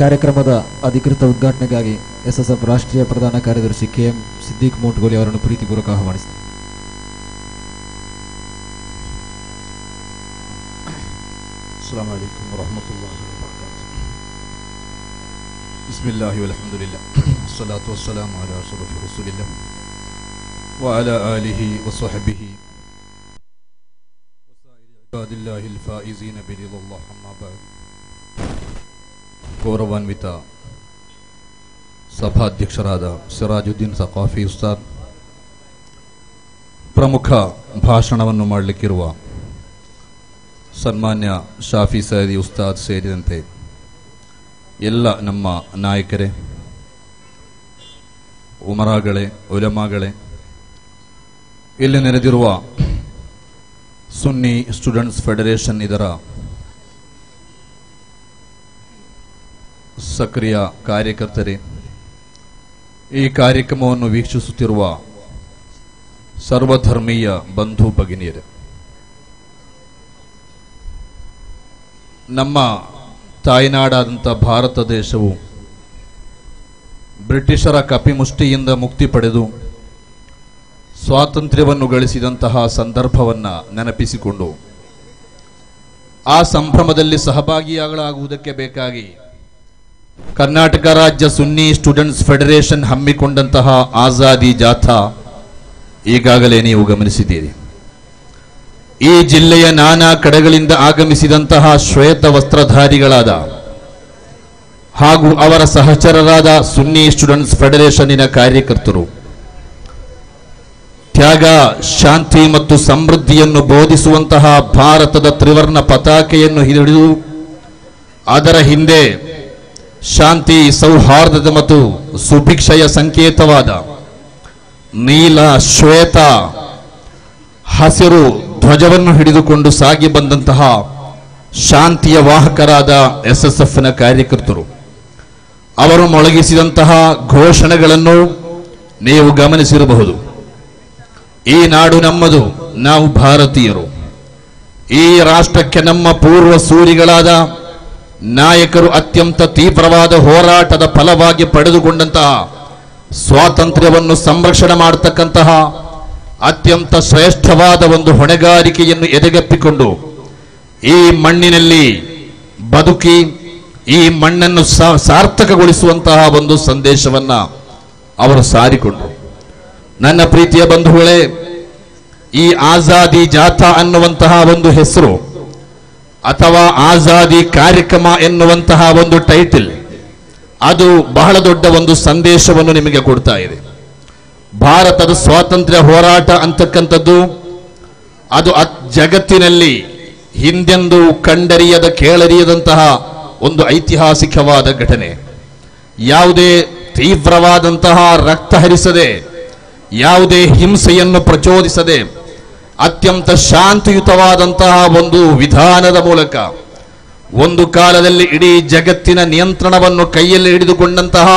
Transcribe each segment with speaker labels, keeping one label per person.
Speaker 1: ಕಾರ್ಯಕ್ರಮದ ಅಧಿಕೃತ ಉದ್ಘಾಟನೆಗಾಗಿ ಎಸ್ಎಸ್ಎಫ್ ರಾಷ್ಟ್ರೀಯ ಪ್ರಧಾನ ಕಾರ್ಯದರ್ಶಿ ಕೆಎಂ ಸಿದ್ದೀಕ್ ಮೋಟ್ಗೋಲಿ ಅವರನ್ನು ಪ್ರೀತಿಪೂರ್ವಕ ಆಹ್ವಾನಿಸಿದೆ
Speaker 2: السلام عليكم ورحمة الله وبركاته بسم الله والحمد لله والصلاة والسلام على أشرف رسول الله وعلى آله وصحبه وسائر عباد الله الفائزين برضا الله أما بعد ಗೌರವಾನ್ವಿತ ಸಭಾಧ್ಯಕ್ಷರಾದ ಸಿರಾಜುದ್ದೀನ್ ಸಖಾಫಿ ಉಸ್ತಾದ್, ಪ್ರಮುಖ ಭಾಷಣವನ್ನು ಮಾಡಲಿಕ್ಕಿರುವ ಸನ್ಮಾನ್ಯ ಶಾಫಿ ಸೈದಿ ಉಸ್ತಾದ್ ಸೇರಿದಂತೆ ಎಲ್ಲ ನಮ್ಮ ನಾಯಕರೇ, ಉಮರಾಗಳೇ, ಉಲಮಾಗಳೇ, ಇಲ್ಲಿ ನೆರೆದಿರುವ ಸುನ್ನಿ ಸ್ಟೂಡೆಂಟ್ಸ್ ಫೆಡರೇಷನ್ ಇದರ ಸಕ್ರಿಯ ಕಾರ್ಯಕರ್ತರೇ, ಈ ಕಾರ್ಯಕ್ರಮವನ್ನು ವೀಕ್ಷಿಸುತ್ತಿರುವ ಸರ್ವಧರ್ಮೀಯ ಬಂಧು ಭಗಿನಿಯರೇ, ನಮ್ಮ ತಾಯ್ನಾಡಾದಂಥ ಭಾರತ ದೇಶವು ಬ್ರಿಟಿಷರ ಕಪಿಮುಷ್ಟಿಯಿಂದ ಮುಕ್ತಿ ಪಡೆದು ಸ್ವಾತಂತ್ರ್ಯವನ್ನು ಗಳಿಸಿದಂತಹ ಸಂದರ್ಭವನ್ನು ನೆನಪಿಸಿಕೊಂಡು, ಆ ಸಂಭ್ರಮದಲ್ಲಿ ಸಹಭಾಗಿಯಾಗಳಾಗುವುದಕ್ಕೆ ಬೇಕಾಗಿ ಕರ್ನಾಟಕ ರಾಜ್ಯ ಸುನ್ನಿ ಸ್ಟೂಡೆಂಟ್ಸ್ ಫೆಡರೇಷನ್ ಹಮ್ಮಿಕೊಂಡಂತಹ ಆಜಾದಿ ಜಾಥಾ ಈಗಾಗಲೇ ನೀವು ಗಮನಿಸಿದ್ದೀರಿ. ಈ ಜಿಲ್ಲೆಯ ನಾನಾ ಕಡೆಗಳಿಂದ ಆಗಮಿಸಿದಂತಹ ಶ್ವೇತ ವಸ್ತ್ರಧಾರಿಗಳಾದ ಹಾಗೂ ಅವರ ಸಹಚರರಾದ ಸುನ್ನಿ ಸ್ಟೂಡೆಂಟ್ಸ್ ಫೆಡರೇಷನ್ನಿನ ಕಾರ್ಯಕರ್ತರು, ತ್ಯಾಗ, ಶಾಂತಿ ಮತ್ತು ಸಮೃದ್ಧಿಯನ್ನು ಬೋಧಿಸುವಂತಹ ಭಾರತದ ತ್ರಿವರ್ಣ ಪತಾಕೆಯನ್ನು ಹಿಡಿದು ಅದರ ಹಿಂದೆ ಶಾಂತಿ, ಸೌಹಾರ್ದದ ಮತ್ತು ಸುಭಿಕ್ಷೆಯ ಸಂಕೇತವಾದ ನೀಲ ಶ್ವೇತ ಹಸಿರು ಧ್ವಜವನ್ನು ಹಿಡಿದುಕೊಂಡು ಸಾಗಿ ಬಂದಂತಹ ಶಾಂತಿಯ ವಾಹಕರಾದ ಎಸ್ ಎಸ್ ಎಫ್ನ ಕಾರ್ಯಕರ್ತರು. ಅವರು ಮೊಳಗಿಸಿದಂತಹ ಘೋಷಣೆಗಳನ್ನು ನೀವು ಗಮನಿಸಿರಬಹುದು. ಈ ನಾಡು ನಮ್ಮದು, ನಾವು ಭಾರತೀಯರು. ಈ ರಾಷ್ಟ್ರಕ್ಕೆ ನಮ್ಮ ಪೂರ್ವ ಸೂರಿಗಳಾದ ನಾಯಕರು ಅತ್ಯಂತ ತೀವ್ರವಾದ ಹೋರಾಟದ ಫಲವಾಗಿ ಪಡೆದುಕೊಂಡಂತಹ ಸ್ವಾತಂತ್ರ್ಯವನ್ನು ಸಂರಕ್ಷಣೆ ಮಾಡತಕ್ಕಂತಹ ಅತ್ಯಂತ ಶ್ರೇಷ್ಠವಾದ ಒಂದು ಹೊಣೆಗಾರಿಕೆಯನ್ನು ಎದೆಗಪ್ಪಿಕೊಂಡು ಈ ಮಣ್ಣಿನಲ್ಲಿ ಬದುಕಿ, ಈ ಮಣ್ಣನ್ನು ಸಾರ್ಥಕಗೊಳಿಸುವಂತಹ ಒಂದು ಸಂದೇಶವನ್ನ ಅವರು ಸಾರಿಕೊಂಡರು. ನನ್ನ ಪ್ರೀತಿಯ ಬಂಧುಗಳೇ, ಈ ಆಜಾದಿ ಜಾಥಾ ಅನ್ನುವಂತಹ ಒಂದು ಹೆಸರು ಅಥವಾ ಆಜಾದಿ ಕಾರ್ಯಕ್ರಮ ಎನ್ನುವಂತಹ ಒಂದು ಟೈಟಿಲ್ ಅದು ಬಹಳ ದೊಡ್ಡ ಒಂದು ಸಂದೇಶವನ್ನು ನಿಮಗೆ ಕೊಡ್ತಾ ಇದೆ. ಭಾರತದ ಸ್ವಾತಂತ್ರ್ಯ ಹೋರಾಟ ಅಂತಕ್ಕಂಥದ್ದು ಅದು ಜಗತ್ತಿನಲ್ಲಿ ಹಿಂದೆಂದೂ ಕಂಡರಿಯದ ಕೇಳರಿಯದಂತಹ ಒಂದು ಐತಿಹಾಸಿಕವಾದ ಘಟನೆ. ಯಾವುದೇ ತೀವ್ರವಾದಂತಹ ರಕ್ತ ಹರಿಸದೆ, ಯಾವುದೇ ಹಿಂಸೆಯನ್ನು ಪ್ರಚೋದಿಸದೆ ಅತ್ಯಂತ ಶಾಂತಿಯುತವಾದಂತಹ ಒಂದು ವಿಧಾನದ ಮೂಲಕ ಒಂದು ಕಾಲದಲ್ಲಿ ಇಡೀ ಜಗತ್ತಿನ ನಿಯಂತ್ರಣವನ್ನು ಕೈಯಲ್ಲಿ ಹಿಡಿದುಕೊಂಡಂತಹ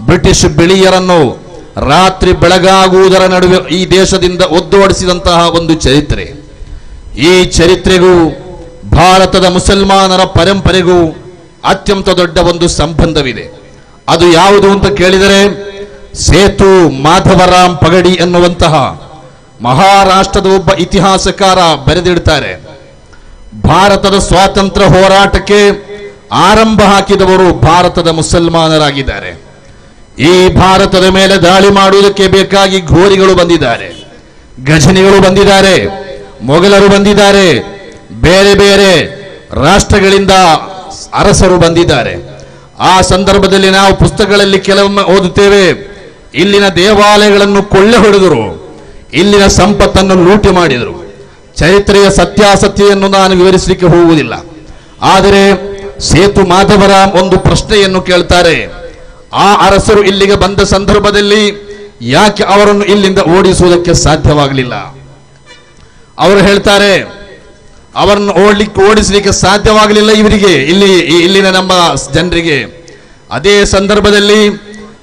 Speaker 2: ಬ್ರಿಟಿಷ್ ಬಿಳಿಯರನ್ನು ರಾತ್ರಿ ಬೆಳಗಾಗುವುದರ ನಡುವೆ ಈ ದೇಶದಿಂದ ಒದ್ದೋಡಿಸಿದಂತಹ ಒಂದು ಚರಿತ್ರೆ. ಈ ಚರಿತ್ರೆಗೂ, ಭಾರತದ ಮುಸಲ್ಮಾನರ ಪರಂಪರೆಗೂ ಅತ್ಯಂತ ದೊಡ್ಡ ಒಂದು ಸಂಬಂಧವಿದೆ. ಅದು ಯಾವುದು ಅಂತ ಕೇಳಿದರೆ, ಸೇತು ಮಾಧವರಾಮ್ ಪಗಡಿ ಎನ್ನುವಂತಹ ಮಹಾರಾಷ್ಟ್ರದ ಒಬ್ಬ ಇತಿಹಾಸಕಾರ ಬರೆದಿಡ್ತಾರೆ, ಭಾರತದ ಸ್ವಾತಂತ್ರ್ಯ ಹೋರಾಟಕ್ಕೆ ಆರಂಭ ಹಾಕಿದವರು ಭಾರತದ ಮುಸಲ್ಮಾನರಾಗಿದ್ದಾರೆ. ಈ ಭಾರತದ ಮೇಲೆ ದಾಳಿ ಮಾಡುವುದಕ್ಕೆ ಬೇಕಾಗಿ ಘೋರಿಗಳು ಬಂದಿದ್ದಾರೆ, ಗಜನಿಗಳು ಬಂದಿದ್ದಾರೆ, ಮೊಘಲರು ಬಂದಿದ್ದಾರೆ, ಬೇರೆ ಬೇರೆ ರಾಷ್ಟ್ರಗಳಿಂದ ಅರಸರು ಬಂದಿದ್ದಾರೆ. ಆ ಸಂದರ್ಭದಲ್ಲಿ ನಾವು ಪುಸ್ತಕಗಳಲ್ಲಿ ಕೆಲವೊಮ್ಮೆ ಓದುತ್ತೇವೆ, ಇಲ್ಲಿನ ದೇವಾಲಯಗಳನ್ನು ಕೊಳ್ಳೆ ಹೊಡೆದರು. ಇಲ್ಲಿನ ಸಂಪತ್ತನ್ನು ಲೂಟಿ ಮಾಡಿದರು. ಚರಿತ್ರೆಯ ಸತ್ಯಾಸತ್ಯವನ್ನು ನಾನು ವಿವರಿಸಲಿಕ್ಕೆ ಹೋಗುವುದಿಲ್ಲ. ಆದರೆ ಸೇತು ಮಾಧವರ ಒಂದು ಪ್ರಶ್ನೆಯನ್ನು ಕೇಳ್ತಾರೆ. ಆ ಅರಸರು ಇಲ್ಲಿಗೆ ಬಂದ ಸಂದರ್ಭದಲ್ಲಿ ಯಾಕೆ ಅವರನ್ನು ಇಲ್ಲಿಂದ ಓಡಿಸುವುದಕ್ಕೆ ಸಾಧ್ಯವಾಗಲಿಲ್ಲ? ಅವರು ಹೇಳ್ತಾರೆ, ಅವರನ್ನು ಓಡ್ಲಿಕ್ಕೆ ಓಡಿಸಲಿಕ್ಕೆ ಸಾಧ್ಯವಾಗಲಿಲ್ಲ ಇವರಿಗೆ, ಇಲ್ಲಿ, ಇಲ್ಲಿನ ನಮ್ಮ ಜನರಿಗೆ. ಅದೇ ಸಂದರ್ಭದಲ್ಲಿ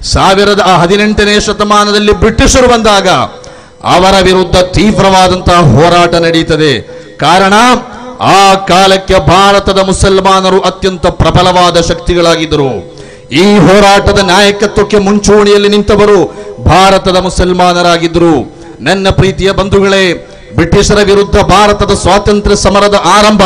Speaker 2: ಸಾವಿರದ ಹದಿನೆಂಟನೇ ಶತಮಾನದಲ್ಲಿ ಬ್ರಿಟಿಷರು ಬಂದಾಗ ಅವರ ವಿರುದ್ಧ ತೀವ್ರವಾದಂತಹ ಹೋರಾಟ ನಡೆಯುತ್ತದೆ ಕಾರಣ, ಆ ಕಾಲಕ್ಕೆ ಭಾರತದ ಮುಸಲ್ಮಾನರು ಅತ್ಯಂತ ಪ್ರಬಲವಾದ ಶಕ್ತಿಗಳಾಗಿದ್ದರು. ಈ ಹೋರಾಟದ ನಾಯಕತ್ವಕ್ಕೆ ಮುಂಚೂಣಿಯಲ್ಲಿ ನಿಂತವರು ಭಾರತದ ಮುಸಲ್ಮಾನರಾಗಿದ್ದರು. ನನ್ನ ಪ್ರೀತಿಯ ಬಂಧುಗಳೇ, ಬ್ರಿಟಿಷರ ವಿರುದ್ಧ ಭಾರತದ ಸ್ವಾತಂತ್ರ್ಯ ಸಮರದ ಆರಂಭ.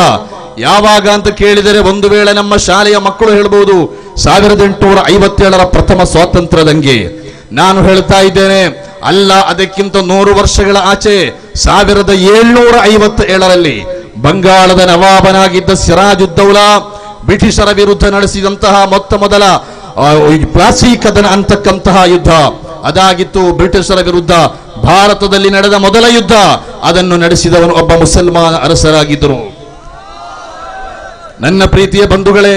Speaker 2: ಯಾವಾಗ ಅಂತ ಕೇಳಿದರೆ ಒಂದು ವೇಳೆ ನಮ್ಮ ಶಾಲೆಯ ಮಕ್ಕಳು ಹೇಳ್ಬೋದು, ಸಾವಿರದ ಎಂಟುನೂರ ಐವತ್ತೇಳರ ಪ್ರಥಮ ಸ್ವಾತಂತ್ರ್ಯದಂಗೆ. ನಾನು ಹೇಳ್ತಾ ಇದ್ದೇನೆ, ಅಲ್ಲ, ಅದಕ್ಕಿಂತ ನೂರು ವರ್ಷಗಳ ಆಚೆ, ಸಾವಿರದ ಏಳ್ನೂರ ಐವತ್ತ ಏಳರಲ್ಲಿ ಬಂಗಾಳದ ನವಾಬನಾಗಿದ್ದ ಸಿರಾಜುದ್ದೌಲಾ ಬ್ರಿಟಿಷರ ವಿರುದ್ಧ ನಡೆಸಿದಂತಹ ಮೊತ್ತ ಮೊದಲ ಪ್ಲಾಸಿ ಕದನ ಅಂತಕ್ಕಂತಹ ಯುದ್ಧ. ಅದಾಗಿತ್ತು ಬ್ರಿಟಿಷರ ವಿರುದ್ಧ ಭಾರತದಲ್ಲಿ ನಡೆದ ಮೊದಲ ಯುದ್ಧ. ಅದನ್ನು ನಡೆಸಿದವನು ಒಬ್ಬ ಮುಸಲ್ಮಾನ ಅರಸರಾಗಿದ್ದರು. ನನ್ನ ಪ್ರೀತಿಯ ಬಂಧುಗಳೇ,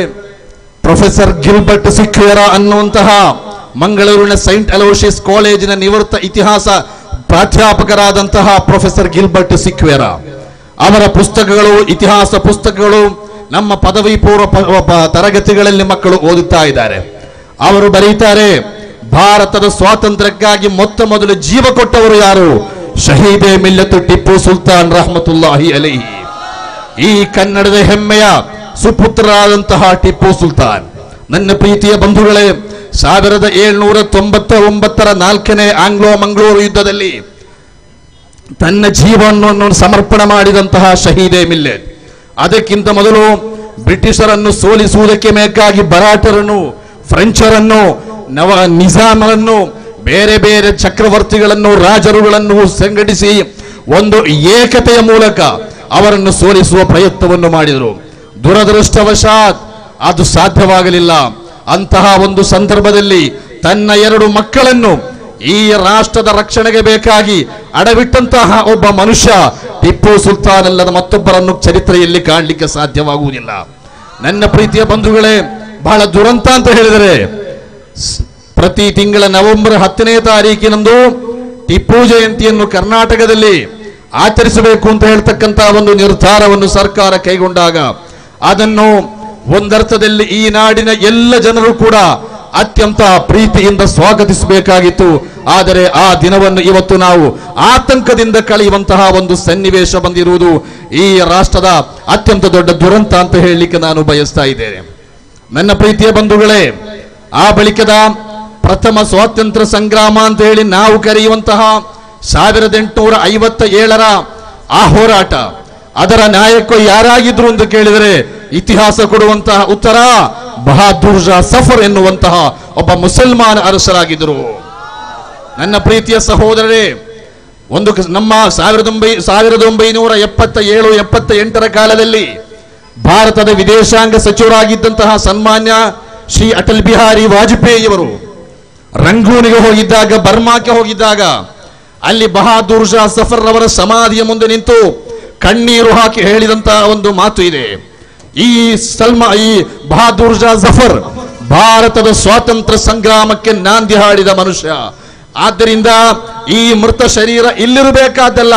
Speaker 2: ಪ್ರೊಫೆಸರ್ ಗಿಲ್ಬರ್ಟ್ ಸಿಕ್ವೇರ ಅನ್ನುವಂತಹ ಮಂಗಳೂರಿನ ಸೈಂಟ್ ಅಲೋಶಿಯಸ್ ಕಾಲೇಜಿನ ನಿವೃತ್ತ ಇತಿಹಾಸ ಪ್ರಾಧ್ಯಾಪಕರಾದಂತಹ ಪ್ರೊಫೆಸರ್ ಗಿಲ್ಬರ್ಟ್ ಸಿಕ್ವೇರ ಅವರ ಪುಸ್ತಕಗಳು, ಇತಿಹಾಸ ಪುಸ್ತಕಗಳು ನಮ್ಮ ಪದವಿ ಪೂರ್ವ ತರಗತಿಗಳಲ್ಲಿ ಮಕ್ಕಳು ಓದುತ್ತಾ ಇದ್ದಾರೆ. ಅವರು ಬರೀತಾರೆ, ಭಾರತದ ಸ್ವಾತಂತ್ರ್ಯಕ್ಕಾಗಿ ಮೊತ್ತ ಮೊದಲು ಜೀವ ಕೊಟ್ಟವರು ಯಾರು? ಶಹೀದೆ ಮಿಲ್ಲತ್ತು ಟಿಪ್ಪು ಸುಲ್ತಾನ್ ರಹಮತುಲ್ಲಾಹಿ ಅಲಿ ಈ ಕನ್ನಡದ ಹೆಮ್ಮೆಯ ಸುಪುತ್ರರಾದಂತಹ ಟಿಪ್ಪು ಸುಲ್ತಾನ್. ನನ್ನ ಪ್ರೀತಿಯ ಬಂಧುಗಳೇ ಸಾವಿರದ ಏಳ್ನೂರ ತೊಂಬತ್ತ ಒಂಬತ್ತರ ನಾಲ್ಕನೇ ಆಂಗ್ಲೋ ಮಂಗಳೂರು ಯುದ್ಧದಲ್ಲಿ ತನ್ನ ಜೀವನವನ್ನು ಸಮರ್ಪಣೆ ಮಾಡಿದಂತಹ ಶಹೀದೆ ಮಿಲ್ಲೆ ಅದಕ್ಕಿಂತ ಮೊದಲು ಬ್ರಿಟಿಷರನ್ನು ಸೋಲಿಸುವುದಕ್ಕೆ ಬೇಕಾಗಿ ಬರಾಟರನ್ನು, ಫ್ರೆಂಚರನ್ನು, ನವ ನಿಜಾಮರನ್ನು, ಬೇರೆ ಬೇರೆ ಚಕ್ರವರ್ತಿಗಳನ್ನು, ರಾಜರುಗಳನ್ನು ಸಂಘಟಿಸಿ ಒಂದು ಏಕತೆಯ ಮೂಲಕ ಅವರನ್ನು ಸೋಲಿಸುವ ಪ್ರಯತ್ನವನ್ನು ಮಾಡಿದರು. ದುರದೃಷ್ಟವಶಾತ್ ಅದು ಸಾಧ್ಯವಾಗಲಿಲ್ಲ. ಅಂತಹ ಒಂದು ಸಂದರ್ಭದಲ್ಲಿ ತನ್ನ ಎರಡು ಮಕ್ಕಳನ್ನು ಈ ರಾಷ್ಟ್ರದ ರಕ್ಷಣೆಗೆ ಬೇಕಾಗಿ ಅಡವಿಟ್ಟಂತಹ ಒಬ್ಬ ಮನುಷ್ಯ ಟಿಪ್ಪು ಸುಲ್ತಾನ್ ಅಲ್ಲದ ಮತ್ತೊಬ್ಬರನ್ನು ಚರಿತ್ರೆಯಲ್ಲಿ ಕಾಣಲಿಕ್ಕೆ ಸಾಧ್ಯವಾಗುವುದಿಲ್ಲ. ನನ್ನ ಪ್ರೀತಿಯ ಬಂಧುಗಳೇ, ಬಹಳ ದುರಂತ ಅಂತ ಹೇಳಿದರೆ, ಪ್ರತಿ ತಿಂಗಳ ನವೆಂಬರ್ ಹತ್ತನೇ ತಾರೀಕಿನಂದು ಟಿಪ್ಪು ಜಯಂತಿಯನ್ನು ಕರ್ನಾಟಕದಲ್ಲಿ ಆಚರಿಸಬೇಕು ಅಂತ ಹೇಳ್ತಕ್ಕಂತಹ ಒಂದು ನಿರ್ಧಾರವನ್ನು ಸರ್ಕಾರ ಕೈಗೊಂಡಾಗ ಅದನ್ನು ಒಂದರ್ಥದಲ್ಲಿ ಈ ನಾಡಿನ ಎಲ್ಲ ಜನರು ಕೂಡ ಅತ್ಯಂತ ಪ್ರೀತಿಯಿಂದ ಸ್ವಾಗತಿಸಬೇಕಾಗಿತ್ತು. ಆದರೆ ಆ ದಿನವನ್ನು ಇವತ್ತು ನಾವು ಆತಂಕದಿಂದ ಕಳೆಯುವಂತಹ ಒಂದು ಸನ್ನಿವೇಶ ಬಂದಿರುವುದು ಈ ರಾಷ್ಟ್ರದ ಅತ್ಯಂತ ದೊಡ್ಡ ದುರಂತ ಅಂತ ಹೇಳಲಿಕ್ಕೆ ನಾನು ಬಯಸ್ತಾ ಇದ್ದೇನೆ. ನನ್ನ ಪ್ರೀತಿಯ ಬಂಧುಗಳೇ, ಆ ಬಳಿಕದ ಪ್ರಥಮ ಸ್ವಾತಂತ್ರ್ಯ ಸಂಗ್ರಾಮ ಅಂತ ಹೇಳಿ ನಾವು ಕರೆಯುವಂತಹ ಸಾವಿರದ ಎಂಟುನೂರ ಐವತ್ತ ಏಳರ ಆ ಹೋರಾಟ ಅದರ ನಾಯಕ ಯಾರಾಗಿದ್ರು ಎಂದು ಕೇಳಿದರೆ ಇತಿಹಾಸ ಕೊಡುವಂತಹ ಉತ್ತರ ಬಹಾದೂರ್ ಜಾ ಸಫರ್ ಎನ್ನುವಂತಹ ಒಬ್ಬ ಮುಸಲ್ಮಾನ ಅರಸರಾಗಿದ್ದರು. ನನ್ನ ಪ್ರೀತಿಯ ಸಹೋದರರೇ, ಒಂದು ನಮ್ಮ ಸಾವಿರದ ಒಂಬೈ ಸಾವಿರದ ಒಂಬೈನೂರ ಎಪ್ಪತ್ತ ಏಳು ಎಪ್ಪತ್ತ ಎಂಟರ ಕಾಲದಲ್ಲಿ ಭಾರತದ ವಿದೇಶಾಂಗ ಸಚಿವರಾಗಿದ್ದಂತಹ ಸನ್ಮಾನ್ಯ ಶ್ರೀ ಅಟಲ್ ಬಿಹಾರಿ ವಾಜಪೇಯಿಯವರು ರಂಗೂನಿಗೆ ಹೋಗಿದ್ದಾಗ, ಬರ್ಮಾಕ್ಕೆ ಹೋಗಿದ್ದಾಗ ಅಲ್ಲಿ ಬಹಾದೂರ್ ಶಾ ಸಫರ್ ಅವರ ಸಮಾಧಿಯ ಮುಂದೆ ನಿಂತು ಕಣ್ಣೀರು ಹಾಕಿ ಹೇಳಿದಂತಹ ಒಂದು ಮಾತು ಇದೆ. ಈ ಸಲ್ಮಾ, ಈ ಬಹಾದೂರ್ ಶಾ ಜಫರ್ ಭಾರತದ ಸ್ವಾತಂತ್ರ್ಯ ಸಂಗ್ರಾಮಕ್ಕೆ ನಾಂದಿ ಹಾಡಿದ ಮನುಷ್ಯ. ಆದ್ದರಿಂದ ಈ ಮೃತ ಶರೀರ ಇಲ್ಲಿರಬೇಕಾದಲ್ಲ,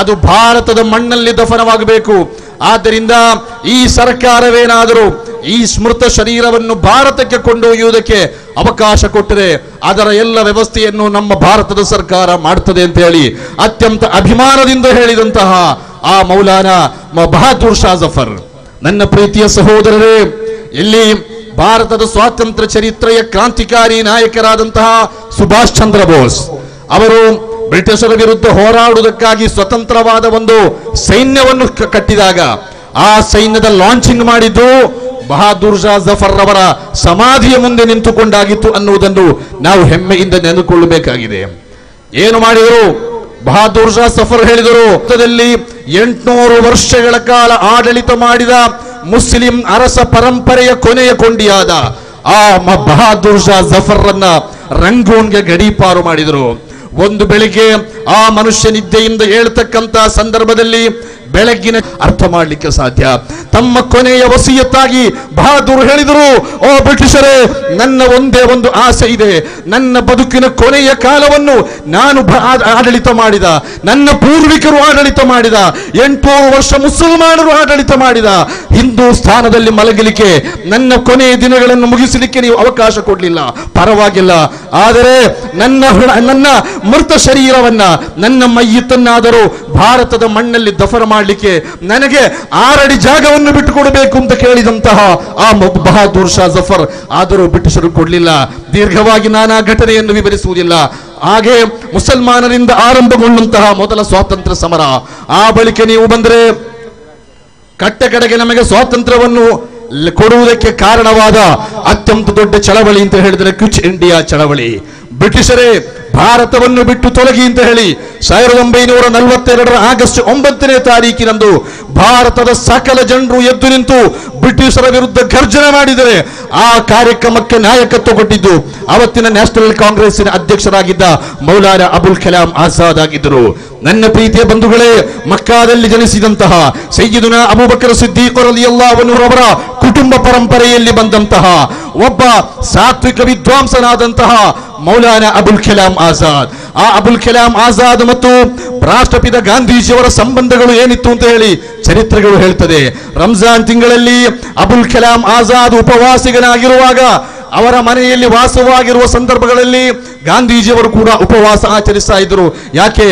Speaker 2: ಅದು ಭಾರತದ ಮಣ್ಣಲ್ಲಿ ದಫನವಾಗಬೇಕು. ಆದ್ದರಿಂದ ಈ ಸರ್ಕಾರವೇನಾದರೂ ಈ ಸ್ಮೃತ ಶರೀರವನ್ನು ಭಾರತಕ್ಕೆ ಕೊಂಡೊಯ್ಯುವುದಕ್ಕೆ ಅವಕಾಶ ಕೊಟ್ಟರೆ ಅದರ ಎಲ್ಲ ವ್ಯವಸ್ಥೆಯನ್ನು ನಮ್ಮ ಭಾರತದ ಸರ್ಕಾರ ಮಾಡ್ತದೆ ಅಂತ ಹೇಳಿ ಅತ್ಯಂತ ಅಭಿಮಾನದಿಂದ ಹೇಳಿದಂತಹ ಆ ಮೌಲಾನ ಮ- ಶಾ ಜಫರ್. ನನ್ನ ಪ್ರೀತಿಯ ಸಹೋದರರೇ, ಇಲ್ಲಿ ಭಾರತದ ಸ್ವಾತಂತ್ರ್ಯ ಚರಿತ್ರೆಯ ಕ್ರಾಂತಿಕಾರಿ ನಾಯಕರಾದಂತಹ ಸುಭಾಷ್ ಚಂದ್ರ ಬೋಸ್ ಅವರು ಬ್ರಿಟಿಷರ ವಿರುದ್ಧ ಹೋರಾಡುವುದಕ್ಕಾಗಿ ಸ್ವತಂತ್ರವಾದ ಒಂದು ಸೈನ್ಯವನ್ನು ಕಟ್ಟಿದಾಗ ಆ ಸೈನ್ಯದ ಲಾಂಚಿಂಗ್ ಮಾಡಿದ್ದು ಬಹಾದೂರ್ ಶಾ ಜಫರ್ ಅವರ ಸಮಾಧಿಯ ಮುಂದೆ ನಿಂತುಕೊಂಡಾಗಿತ್ತು ಅನ್ನುವುದನ್ನು ನಾವು ಹೆಮ್ಮೆಯಿಂದ ನೆನೆದುಕೊಳ್ಳಬೇಕಾಗಿದೆ ಏನು ಮಾಡಿದರು? ಬಹಾದೂರ್ ಶಾ ಸಫರ್ ಹೇಳಿದರು. ಎಂಟುನೂರು ವರ್ಷಗಳ ಕಾಲ ಆಡಳಿತ ಮಾಡಿದ ಮುಸ್ಲಿಂ ಅರಸ ಪರಂಪರೆಯ ಕೊನೆಯ ಕೊಂಡಿಯಾದ ಆ ಬಹಾದೂರ್ ಶಾ ಜಫರ್ ಅನ್ನ ರಂಗೂನ್ಗೆ ಗಡೀಪಾರು ಮಾಡಿದರು. ಒಂದು ಬೆಳಿಗ್ಗೆ ಆ ಮನುಷ್ಯ ನಿದ್ದೆಯಿಂದ ಹೇಳ್ತಕ್ಕಂತ ಸಂದರ್ಭದಲ್ಲಿ ಬೆಳಗ್ಗಿನ ಅರ್ಥ ಮಾಡಲಿಕ್ಕೆ ಸಾಧ್ಯ. ತಮ್ಮ ಕೊನೆಯ ವಸಿಯತ್ತಾಗಿ ಬಹಾದೂರ್ ಹೇಳಿದರು, ಓ ಬ್ರಿಟಿಷರೇ, ನನ್ನ ಒಂದೇ ಒಂದು ಆಸೆ ಇದೆ. ನನ್ನ ಬದುಕಿನ ಕೊನೆಯ ಕಾಲವನ್ನು ನಾನು ಆಡಳಿತ ಮಾಡಿದ. ನನ್ನ ಪೂರ್ವಿಕರು ಆಡಳಿತ ಮಾಡಿದ. ಎಂಟೂರು ವರ್ಷ ಮುಸಲ್ಮಾನರು ಆಡಳಿತ ಮಾಡಿದ. ಹಿಂದೂ ಸ್ಥಾನದಲ್ಲಿ ಮಲಗಲಿಕ್ಕೆ ನನ್ನ ಕೊನೆಯ ದಿನಗಳನ್ನು ಮುಗಿಸಲಿಕ್ಕೆ ನೀವು ಅವಕಾಶ ಕೊಡಲಿಲ್ಲ. ಪರವಾಗಿಲ್ಲ. ಆದರೆ ನನ್ನ ನನ್ನ ಮೃತ ಶರೀರವನ್ನ, ನನ್ನ ಮೈಯತ್ತನ್ನಾದರೂ ಭಾರತದ ಮಣ್ಣಲ್ಲಿ ದಫನ ಮಾಡಿ ಮಾಡಲಿಕ್ಕೆ ನನಗೆ ಆರಡಿ ಜಾಗವನ್ನು ಬಿಟ್ಟು ಕೊಡಬೇಕು ಅಂತ ಕೇಳಿದಂತಹ ಆ ಬಹದ್ದೂರ್ ಶಾ ಜಫರ್ ಆದರೂ ಬ್ರಿಟಿಷರು ಕೊಡಲಿಲ್ಲ. ದೀರ್ಘವಾಗಿ ನಾನು ಘಟನೆಯನ್ನು ವಿವರಿಸುವುದಿಲ್ಲ. ಹಾಗೆ ಮುಸಲ್ಮಾನರಿಂದ ಆರಂಭಗೊಂಡಂತಹ ಮೊದಲ ಸ್ವಾತಂತ್ರ್ಯ ಸಮರ. ಆ ಬಳಿಕ ನೀವು ಬಂದರೆ ಕಟ್ಟ ಕಡೆಗೆ ನಮಗೆ ಸ್ವಾತಂತ್ರ್ಯವನ್ನು ಕೊಡುವುದಕ್ಕೆ ಕಾರಣವಾದ ಅತ್ಯಂತ ದೊಡ್ಡ ಚಳವಳಿ ಅಂತ ಹೇಳಿದರೆ ಕ್ವಿಚ್ ಇಂಡಿಯಾ ಚಳವಳಿ. ಬ್ರಿಟಿಷರೇ ಭಾರತವನ್ನು ಬಿಟ್ಟು ತೊಲಗಿ ಅಂತ ಹೇಳಿ ಸಾವಿರದ ಒಂಬೈನೂರ ನಲವತ್ತೆರಡರ ಆಗಸ್ಟ್ ಒಂಬತ್ತನೇ ತಾರೀಕಿನಂದು ಭಾರತದ ಸಕಲ ಜನರು ಎದ್ದು ನಿಂತು ಬ್ರಿಟಿಷರ ವಿರುದ್ಧ ಗರ್ಜನೆ ಮಾಡಿದರೆ ಆ ಕಾರ್ಯಕ್ರಮಕ್ಕೆ ನಾಯಕತ್ವ ಕೊಟ್ಟಿದ್ದು ಅವತ್ತಿನ ನ್ಯಾಷನಲ್ ಕಾಂಗ್ರೆಸ್ಸಿನ ಅಧ್ಯಕ್ಷರಾಗಿದ್ದ ಮೌಲಾರ ಅಬುಲ್ ಕಲಾಂ ಆಜಾದ್ ಆಗಿದ್ದರು. ನನ್ನ ಪ್ರೀತಿಯ ಬಂಧುಗಳೇ, ಮಕ್ಕಾದಲ್ಲಿ ಜನಿಸಿದಂತಹ ಸೈಯದುನ ಅಬೂಬಕರ್ ಅವರ ಕುಟುಂಬ ಪರಂಪರೆಯಲ್ಲಿ ಬಂದಂತಹ ಒಬ್ಬ ಸಾತ್ವಿಕ ವಿದ್ವಾಂಸನಾದಂತಹ ಮೌಲಾನ ಅಬುಲ್ ಕಲಾಂ ಆಜಾದ್. ಆ ಅಬುಲ್ ಕಲಾಂ ಆಜಾದ್ ಮತ್ತು ರಾಷ್ಟ್ರಪಿತ ಗಾಂಧೀಜಿಯವರ ಸಂಬಂಧಗಳು ಏನಿತ್ತು ಅಂತ ಹೇಳಿ ಚರಿತ್ರೆಗಳು ಹೇಳ್ತದೆ. ರಂಜಾನ್ ತಿಂಗಳಲ್ಲಿ ಅಬುಲ್ ಕಲಾಂ ಆಜಾದ್ ಉಪವಾಸಿಗನಾಗಿರುವಾಗ ಅವರ ಮನೆಯಲ್ಲಿ ವಾಸವಾಗಿರುವ ಸಂದರ್ಭಗಳಲ್ಲಿ ಗಾಂಧೀಜಿಯವರು ಕೂಡ ಉಪವಾಸ ಆಚರಿಸ್ತಾ ಇದ್ದರು. ಯಾಕೆ?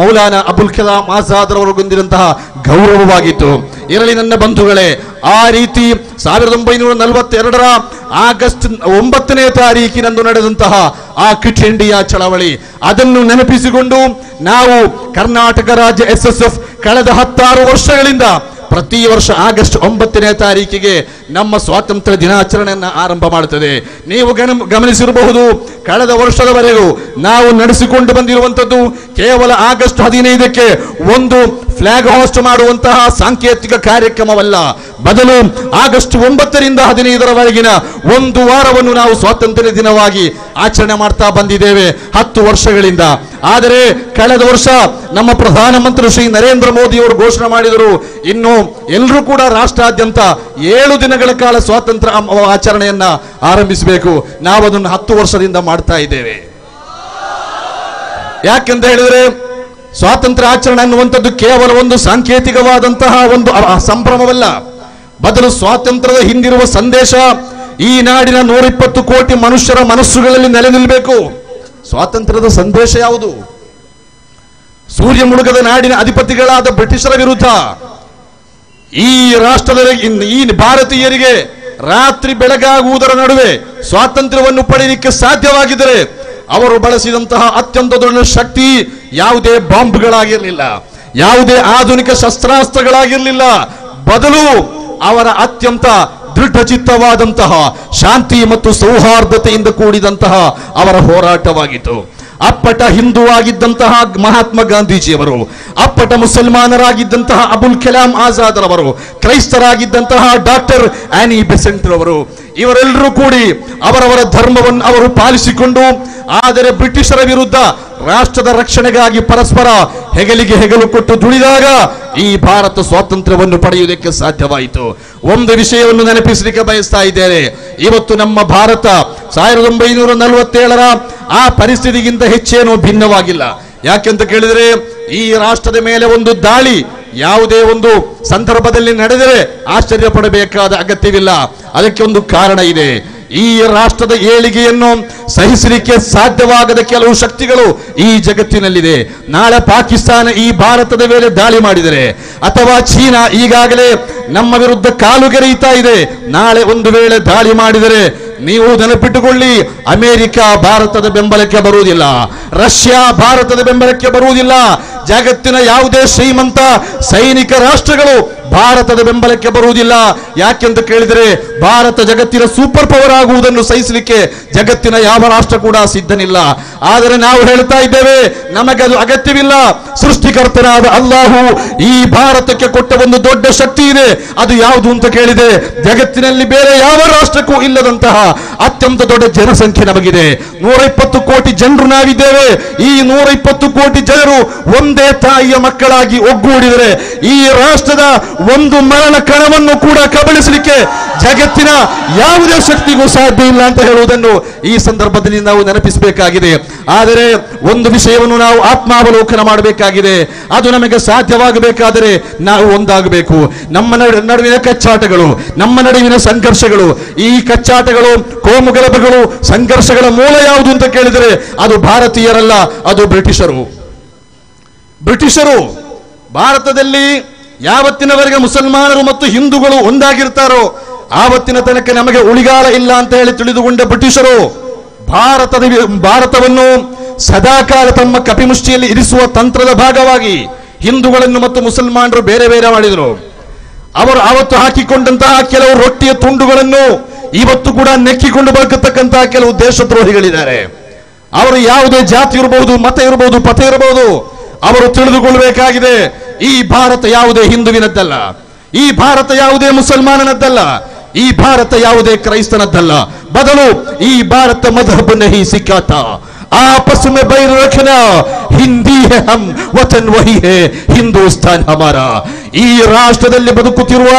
Speaker 2: ಮೌಲಾನ ಅಬುಲ್ ಕಲಾಂ ಆಜಾದ್ ರವರು ಹೊಂದಿದಂತಹ ಗೌರವವಾಗಿತ್ತು. ಇರಲಿ ನನ್ನ ಬಂಧುಗಳೇ, ಆ ರೀತಿ ಸಾವಿರದ ಒಂಬೈನೂರ ನಲವತ್ತೆರಡರ ಆಗಸ್ಟ್ ಒಂಬತ್ತನೇ ತಾರೀಕಿನಂದು ನಡೆದಂತಹ ಆ ಕ್ವಿಟ್ ಇಂಡಿಯಾ ಚಳವಳಿ, ಅದನ್ನು ನೆನಪಿಸಿಕೊಂಡು ನಾವು ಕರ್ನಾಟಕ ರಾಜ್ಯ ಎಸ್ ಎಸ್ ಎಫ್ ಕಳೆದ ಹತ್ತಾರು ವರ್ಷಗಳಿಂದ ಪ್ರತಿ ವರ್ಷ ಆಗಸ್ಟ್ ಒಂಬತ್ತನೇ ತಾರೀಕಿಗೆ ನಮ್ಮ ಸ್ವಾತಂತ್ರ್ಯ ದಿನಾಚರಣೆಯನ್ನು ಆರಂಭ ಮಾಡುತ್ತದೆ. ನೀವು ಗಮನಿಸಿರಬಹುದು, ಕಳೆದ ವರ್ಷದವರೆಗೂ ನಾವು ನಡೆಸಿಕೊಂಡು ಬಂದಿರುವಂಥದ್ದು ಕೇವಲ ಆಗಸ್ಟ್ ಹದಿನೈದಕ್ಕೆ ಒಂದು ಫ್ಲಾಗ್ ಹೋಸ್ಟ್ ಮಾಡುವಂತಹ ಸಾಂಕೇತಿಕ ಕಾರ್ಯಕ್ರಮವಲ್ಲ. ಬದಲು ಆಗಸ್ಟ್ ಒಂಬತ್ತರಿಂದ ಹದಿನೈದರವರೆಗಿನ ಒಂದು ವಾರವನ್ನು ನಾವು ಸ್ವಾತಂತ್ರ್ಯ ದಿನವಾಗಿ ಆಚರಣೆ ಮಾಡ್ತಾ ಬಂದಿದ್ದೇವೆ ಹತ್ತು ವರ್ಷಗಳಿಂದ. ಆದರೆ ಕಳೆದ ವರ್ಷ ನಮ್ಮ ಪ್ರಧಾನಮಂತ್ರಿ ಶ್ರೀ ನರೇಂದ್ರ ಮೋದಿ ಅವರು ಘೋಷಣೆ ಮಾಡಿದರು, ಇನ್ನು ಎಲ್ಲರೂ ಕೂಡ ರಾಷ್ಟ್ರಾದ್ಯಂತ ಏಳು ದಿನಗಳ ಕಾಲ ಸ್ವಾತಂತ್ರ್ಯ ಆಚರಣೆಯನ್ನ ಆರಂಭಿಸಬೇಕು. ನಾವು ಅದನ್ನು ಹತ್ತು ವರ್ಷದಿಂದ ಮಾಡ್ತಾ ಇದ್ದೇವೆ. ಯಾಕೆಂತ ಹೇಳಿದ್ರೆ, ಸ್ವಾತಂತ್ರ್ಯ ಆಚರಣೆ ಅನ್ನುವಂಥದ್ದು ಕೇವಲ ಒಂದು ಸಾಂಕೇತಿಕವಾದಂತಹ ಒಂದು ಸಂಭ್ರಮವಲ್ಲ. ಬದಲು ಸ್ವಾತಂತ್ರ್ಯದ ಹಿಂದಿರುವ ಸಂದೇಶ ಈ ನಾಡಿನ ನೂರಿಪ್ಪತ್ತು ಕೋಟಿ ಮನುಷ್ಯರ ಮನಸ್ಸುಗಳಲ್ಲಿ ನೆಲೆ ನಿಲ್ಲಬೇಕು ಸ್ವಾತಂತ್ರ್ಯದ ಸಂದೇಶ ಯಾವುದು? ಸೂರ್ಯ ಮುಳುಗದ ನಾಡಿನ ಅಧಿಪತಿಗಳಾದ ಬ್ರಿಟಿಷರ ವಿರುದ್ಧ ಈ ರಾಷ್ಟ್ರದ ಈ ಭಾರತೀಯರಿಗೆ ರಾತ್ರಿ ಬೆಳಗಾಗುವುದರ ನಡುವೆ ಸ್ವಾತಂತ್ರ್ಯವನ್ನು ಪಡೆಯಲಿಕ್ಕೆ ಸಾಧ್ಯವಾಗಿದ್ದರೆ ಅವರು ಬಳಸಿದಂತಹ ಅತ್ಯಂತ ದೊಡ್ಡ ಶಕ್ತಿ ಯಾವುದೇ ಬಾಂಬ್ಗಳಾಗಿರಲಿಲ್ಲ, ಯಾವುದೇ ಆಧುನಿಕ ಶಸ್ತ್ರಾಸ್ತ್ರಗಳಾಗಿರಲಿಲ್ಲ. ಬದಲು ಅವರ ಅತ್ಯಂತ ದೃಢಚಿತ್ತವಾದಂತಹ ಶಾಂತಿ ಮತ್ತು ಸೌಹಾರ್ದತೆಯಿಂದ ಕೂಡಿದಂತಹ ಅವರ ಹೋರಾಟವಾಗಿತ್ತು. ಅಪ್ಪಟ ಹಿಂದೂ ಆಗಿದ್ದಂತಹ ಮಹಾತ್ಮ ಗಾಂಧೀಜಿಯವರು, ಅಪ್ಪಟ ಮುಸಲ್ಮಾನರಾಗಿದ್ದಂತಹ ಅಬುಲ್ ಕಲಾಂ ಆಜಾದ್ ರವರು, ಕ್ರೈಸ್ತರಾಗಿದ್ದಂತಹ ಡಾಕ್ಟರ್ ಆನಿ ಬೆಸೆಂಟ್ ರವರು ಇವರೆಲ್ಲರೂ ಕೂಡಿ ಅವರವರ ಧರ್ಮವನ್ನು ಅವರು ಪಾಲಿಸಿಕೊಂಡು, ಆದರೆ ಬ್ರಿಟಿಷರ ವಿರುದ್ಧ ರಾಷ್ಟ್ರದ ರಕ್ಷಣೆಗಾಗಿ ಪರಸ್ಪರ ಹೆಗಲಿಗೆ ಹೆಗಲು ಕೊಟ್ಟು ದುಡಿದಾಗ ಈ ಭಾರತ ಸ್ವಾತಂತ್ರ್ಯವನ್ನು ಪಡೆಯುವುದಕ್ಕೆ ಸಾಧ್ಯವಾಯಿತು. ಒಂದು ವಿಷಯವನ್ನು ನೆನಪಿಸಲಿಕ್ಕೆ ಬಯಸ್ತಾ ಇದ್ದೇನೆ. ಇವತ್ತು ನಮ್ಮ ಭಾರತ ಸಾವಿರದ ಒಂಬೈನೂರ ನಲವತ್ತೇಳರ ಆ ಪರಿಸ್ಥಿತಿಗಿಂತ ಹೆಚ್ಚೇನೂ ಭಿನ್ನವಾಗಿಲ್ಲ. ಯಾಕೆಂತ ಕೇಳಿದರೆ, ಈ ರಾಷ್ಟ್ರದ ಮೇಲೆ ಒಂದು ದಾಳಿ ಯಾವುದೇ ಒಂದು ಸಂದರ್ಭದಲ್ಲಿ ನಡೆದರೆ ಆಶ್ಚರ್ಯ ಪಡಬೇಕಾದ ಅಗತ್ಯವಿಲ್ಲ. ಅದಕ್ಕೆ ಒಂದು ಕಾರಣ ಇದೆ. ಈ ರಾಷ್ಟ್ರದ ಏಳಿಗೆಯನ್ನು ಸಹಿಸಲಿಕ್ಕೆ ಸಾಧ್ಯವಾಗದ ಕೆಲವು ಶಕ್ತಿಗಳು ಈ ಜಗತ್ತಿನಲ್ಲಿದೆ. ನಾಳೆ ಪಾಕಿಸ್ತಾನ ಈ ಭಾರತದ ಮೇಲೆ ದಾಳಿ ಮಾಡಿದರೆ ಅಥವಾ ಚೀನಾ ಈಗಾಗಲೇ ನಮ್ಮ ವಿರುದ್ಧ ಕಾಲುಗೆರೆಯುತ್ತಾ ಇದೆ. ನಾಳೆ ಒಂದು ವೇಳೆ ದಾಳಿ ಮಾಡಿದರೆ ನೀವು ನೆನಪಿಟ್ಟುಕೊಳ್ಳಿ, ಅಮೆರಿಕ ಭಾರತದ ಬೆಂಬಲಕ್ಕೆ ಬರುವುದಿಲ್ಲ. ರಷ್ಯಾ ಭಾರತದ ಬೆಂಬಲಕ್ಕೆ ಬರುವುದಿಲ್ಲ. ಜಗತ್ತಿನ ಯಾವುದೇ ಶ್ರೀಮಂತ ಸೈನಿಕ ರಾಷ್ಟ್ರಗಳು ಭಾರತದ ಬೆಂಬಲಕ್ಕೆ ಬರುವುದಿಲ್ಲ. ಯಾಕೆಂದು ಕೇಳಿದರೆ ಭಾರತ ಜಗತ್ತಿನ ಸೂಪರ್ ಪವರ್ ಆಗುವುದನ್ನು ಸಹಿಸಲಿಕ್ಕೆ ಜಗತ್ತಿನ ಯಾವ ರಾಷ್ಟ್ರ ಕೂಡ ಸಿದ್ಧನಿಲ್ಲ. ಆದರೆ ನಾವು ಹೇಳ್ತಾ ಇದ್ದೇವೆ, ನಮಗದು ಅಗತ್ಯವಿಲ್ಲ. ಸೃಷ್ಟಿಕರ್ತನಾದ ಅಲ್ಲಾಹು ಈ ಭಾರತಕ್ಕೆ ಕೊಟ್ಟ ಒಂದು ದೊಡ್ಡ ಶಕ್ತಿ ಇದೆ. ಅದು ಯಾವುದು ಅಂತ ಕೇಳಿದೆ, ಜಗತ್ತಿನಲ್ಲಿ ಬೇರೆ ಯಾವ ರಾಷ್ಟ್ರಕ್ಕೂ ಇಲ್ಲದಂತಹ ಅತ್ಯಂತ ದೊಡ್ಡ ಜನಸಂಖ್ಯೆ ನಮಗಿದೆ. ನೂರ ಇಪ್ಪತ್ತು ಕೋಟಿ ಜನರು ನಾವಿದ್ದೇವೆ. ಈ ನೂರ ಇಪ್ಪತ್ತು ಕೋಟಿ ಜನರು ಒಂದೇ ತಾಯಿಯ ಮಕ್ಕಳಾಗಿ ಒಗ್ಗೂಡಿದರೆ ಈ ರಾಷ್ಟ್ರದ ಒಂದು ಮರಣ ಕಣವನ್ನು ಕೂಡ ಕಬಳಿಸಲಿಕ್ಕೆ ಜಗತ್ತಿನ ಯಾವುದೇ ಶಕ್ತಿಗೂ ಸಾಧ್ಯ ಇಲ್ಲ ಅಂತ ಹೇಳುವುದನ್ನು ಈ ಸಂದರ್ಭದಲ್ಲಿ ನಾವು ನೆನಪಿಸಬೇಕಾಗಿದೆ. ಆದರೆ ಒಂದು ವಿಷಯವನ್ನು ನಾವು ಆತ್ಮಾವಲೋಕನ ಮಾಡಬೇಕಾಗಿದೆ. ಅದು ನಮಗೆ ಸಾಧ್ಯವಾಗಬೇಕಾದರೆ ನಾವು ಒಂದಾಗಬೇಕು. ನಮ್ಮ ನಡು- ನಡುವಿನ ಕಚ್ಚಾಟಗಳು, ನಮ್ಮ ನಡುವಿನ ಸಂಘರ್ಷಗಳು, ಈ ಕಚ್ಚಾಟಗಳು ಕೋಮುಗಲಭಗಳು ಸಂಘರ್ಷಗಳ ಮೂಲ ಯಾವುದು ಅಂತ ಕೇಳಿದರೆ ಅದು ಭಾರತೀಯರಲ್ಲ, ಅದು ಬ್ರಿಟಿಷರು. ಬ್ರಿಟಿಷರು ಭಾರತದಲ್ಲಿ ಯಾವತ್ತಿನವರೆಗೆ ಮುಸಲ್ಮಾನರು ಮತ್ತು ಹಿಂದೂಗಳು ಒಂದಾಗಿರ್ತಾರೋ, ಆವತ್ತಿನ ತನಕ ನಮಗೆ ಉಳಿಗಾಲ ಇಲ್ಲ ಅಂತ ಹೇಳಿ ತಿಳಿದುಕೊಂಡ ಬ್ರಿಟಿಷರು, ಭಾರತದ ಭಾರತವನ್ನು ಸದಾಕಾಲ ತಮ್ಮ ಕಪಿಮುಷ್ಟಿಯಲ್ಲಿ ಇರಿಸುವ ತಂತ್ರದ ಭಾಗವಾಗಿ ಹಿಂದೂಗಳನ್ನು ಮತ್ತು ಮುಸಲ್ಮಾನರು ಬೇರೆ ಬೇರೆ ಮಾಡಿದರು. ಅವರು ಆವತ್ತು ಹಾಕಿಕೊಂಡಂತಹ ಕೆಲವು ರೊಟ್ಟಿಯ ತುಂಡುಗಳನ್ನು ಇವತ್ತು ಕೂಡ ನೆಕ್ಕಿಕೊಂಡು ಬದುಕತಕ್ಕಂತಹ ಕೆಲವು ದೇಶದ್ರೋಹಿಗಳಿದ್ದಾರೆ. ಅವರು ಯಾವುದೇ ಜಾತಿ ಇರಬಹುದು ಮತ ಇರಬಹುದು ಪಥ ಇರಬಹುದು ಅವರು ತಿಳಿದುಕೊಳ್ಳಬೇಕಾಗಿದೆ ಈ ಭಾರತ ಯಾವುದೇ ಹಿಂದುವಿನದ್ದಲ್ಲ ಈ ಭಾರತ ಯಾವುದೇ ಮುಸಲ್ಮಾನನದ್ದಲ್ಲ ಈ ಭಾರತ ಯಾವುದೇ ಕ್ರೈಸ್ತನದ್ದಲ್ಲ ಬದಲು ಈ ಭಾರತ ಮಧಬ್ ನಹಿ ಸಿಕ್ಕಾತಾ आपस में बैर रखना ಹಿಂದಿ ಹೇ ಹಮ್ ವಚನ್ ವಹಿ ಹೇ ಹಿಂದೂಸ್ತಾನ್ ಹಮಾರ ಈ ರಾಷ್ಟ್ರದಲ್ಲಿ ಬದುಕುತ್ತಿರುವ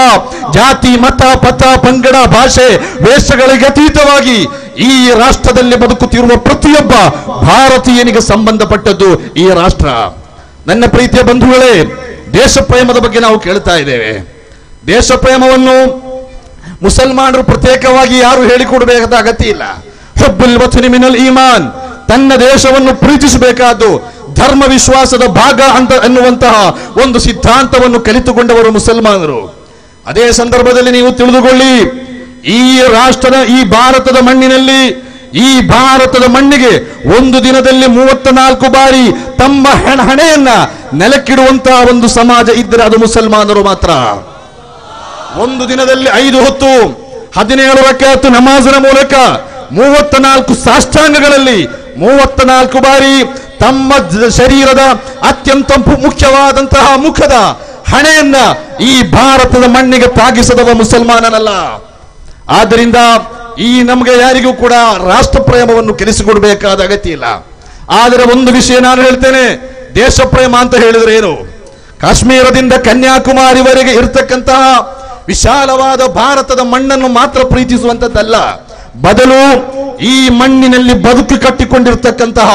Speaker 2: ಜಾತಿ ಮತ ಪಥ ಪಂಗಡ ಭಾಷೆ ವೇಷಗಳಿಗೆ ಅತೀತವಾಗಿ ಈ ರಾಷ್ಟ್ರದಲ್ಲಿ ಬದುಕುತ್ತಿರುವ ಪ್ರತಿಯೊಬ್ಬ ಭಾರತೀಯನಿಗೆ ಸಂಬಂಧಪಟ್ಟದ್ದು ಈ ರಾಷ್ಟ್ರ ನನ್ನ ಪ್ರೀತಿಯ ಬಂಧುಗಳೇ ದೇಶ ಪ್ರೇಮದ ಬಗ್ಗೆ ನಾವು ಕೇಳ್ತಾ ಇದ್ದೇವೆ. ದೇಶ ಪ್ರೇಮವನ್ನು ಮುಸಲ್ಮಾನರು ಪ್ರತ್ಯೇಕವಾಗಿ ಯಾರು ಹೇಳಿಕೊಡಬೇಕಾದ ಅಗತ್ಯ ಇಲ್ಲ. ಹುಬ್ಬುಲ್ ಮಿನಲ್ ಈಮಾನ್, ತನ್ನ ದೇಶವನ್ನು ಪ್ರೀತಿಸಬೇಕಾದ್ದು ಧರ್ಮ ವಿಶ್ವಾಸದ ಭಾಗ ಅಂತ ಎನ್ನುವಂತಹ ಒಂದು ಸಿದ್ಧಾಂತವನ್ನು ಕಲಿತುಕೊಂಡವರು ಮುಸಲ್ಮಾನರು. ಅದೇ ಸಂದರ್ಭದಲ್ಲಿ ನೀವು ತಿಳಿದುಕೊಳ್ಳಿ, ಈ ರಾಷ್ಟ್ರದ, ಈ ಭಾರತದ ಮಣ್ಣಿನಲ್ಲಿ ಈ ಭಾರತದ ಮಣ್ಣಿಗೆ ಒಂದು ದಿನದಲ್ಲಿ ಮೂವತ್ತ ನಾಲ್ಕು ಬಾರಿ ತಮ್ಮ ಹೆಣ ಹಣೆಯನ್ನ ನೆಲಕ್ಕಿಡುವಂತಹ ಒಂದು ಸಮಾಜ ಇದ್ದರೆ ಅದು ಮುಸಲ್ಮಾನರು ಮಾತ್ರ. ಒಂದು ದಿನದಲ್ಲಿ ಐದು ಹೊತ್ತು, ಹದಿನೇಳು ರಕಾತು ನಮಾಜಿನ ಮೂಲಕ ಮೂವತ್ತ ನಾಲ್ಕು ಸಾಷ್ಟಾಂಗಗಳಲ್ಲಿ ಮೂವತ್ತ ನಾಲ್ಕು ಬಾರಿ ತಮ್ಮ ಶರೀರದ ಅತ್ಯಂತ ಮುಖ್ಯವಾದಂತಹ ಮುಖದ ಹಣೆಯನ್ನ ಈ ಭಾರತದ ಮಣ್ಣಿಗೆ ತಾಗಿಸದವ ಮುಸಲ್ಮಾನನಲ್ಲ. ಆದ್ದರಿಂದ ಈ ನಮಗೆ ಯಾರಿಗೂ ಕೂಡ ರಾಷ್ಟ್ರ ಪ್ರೇಮವನ್ನು ಕೆಲಸಿಕೊಡಬೇಕಾದ ಅಗತ್ಯ ಇಲ್ಲ. ಆದರೆ ಒಂದು ವಿಷಯ ನಾನು ಹೇಳ್ತೇನೆ, ದೇಶ ಪ್ರೇಮ ಅಂತ ಹೇಳಿದ್ರೆ ಏನು? ಕಾಶ್ಮೀರದಿಂದ ಕನ್ಯಾಕುಮಾರಿವರೆಗೆ ಇರತಕ್ಕಂತಹ ವಿಶಾಲವಾದ ಭಾರತದ ಮಣ್ಣನ್ನು ಮಾತ್ರ ಪ್ರೀತಿಸುವಂತದ್ದಲ್ಲ ಬದಲು ಈ ಮಣ್ಣಿನಲ್ಲಿ ಬದುಕು ಕಟ್ಟಿಕೊಂಡಿರ್ತಕ್ಕಂತಹ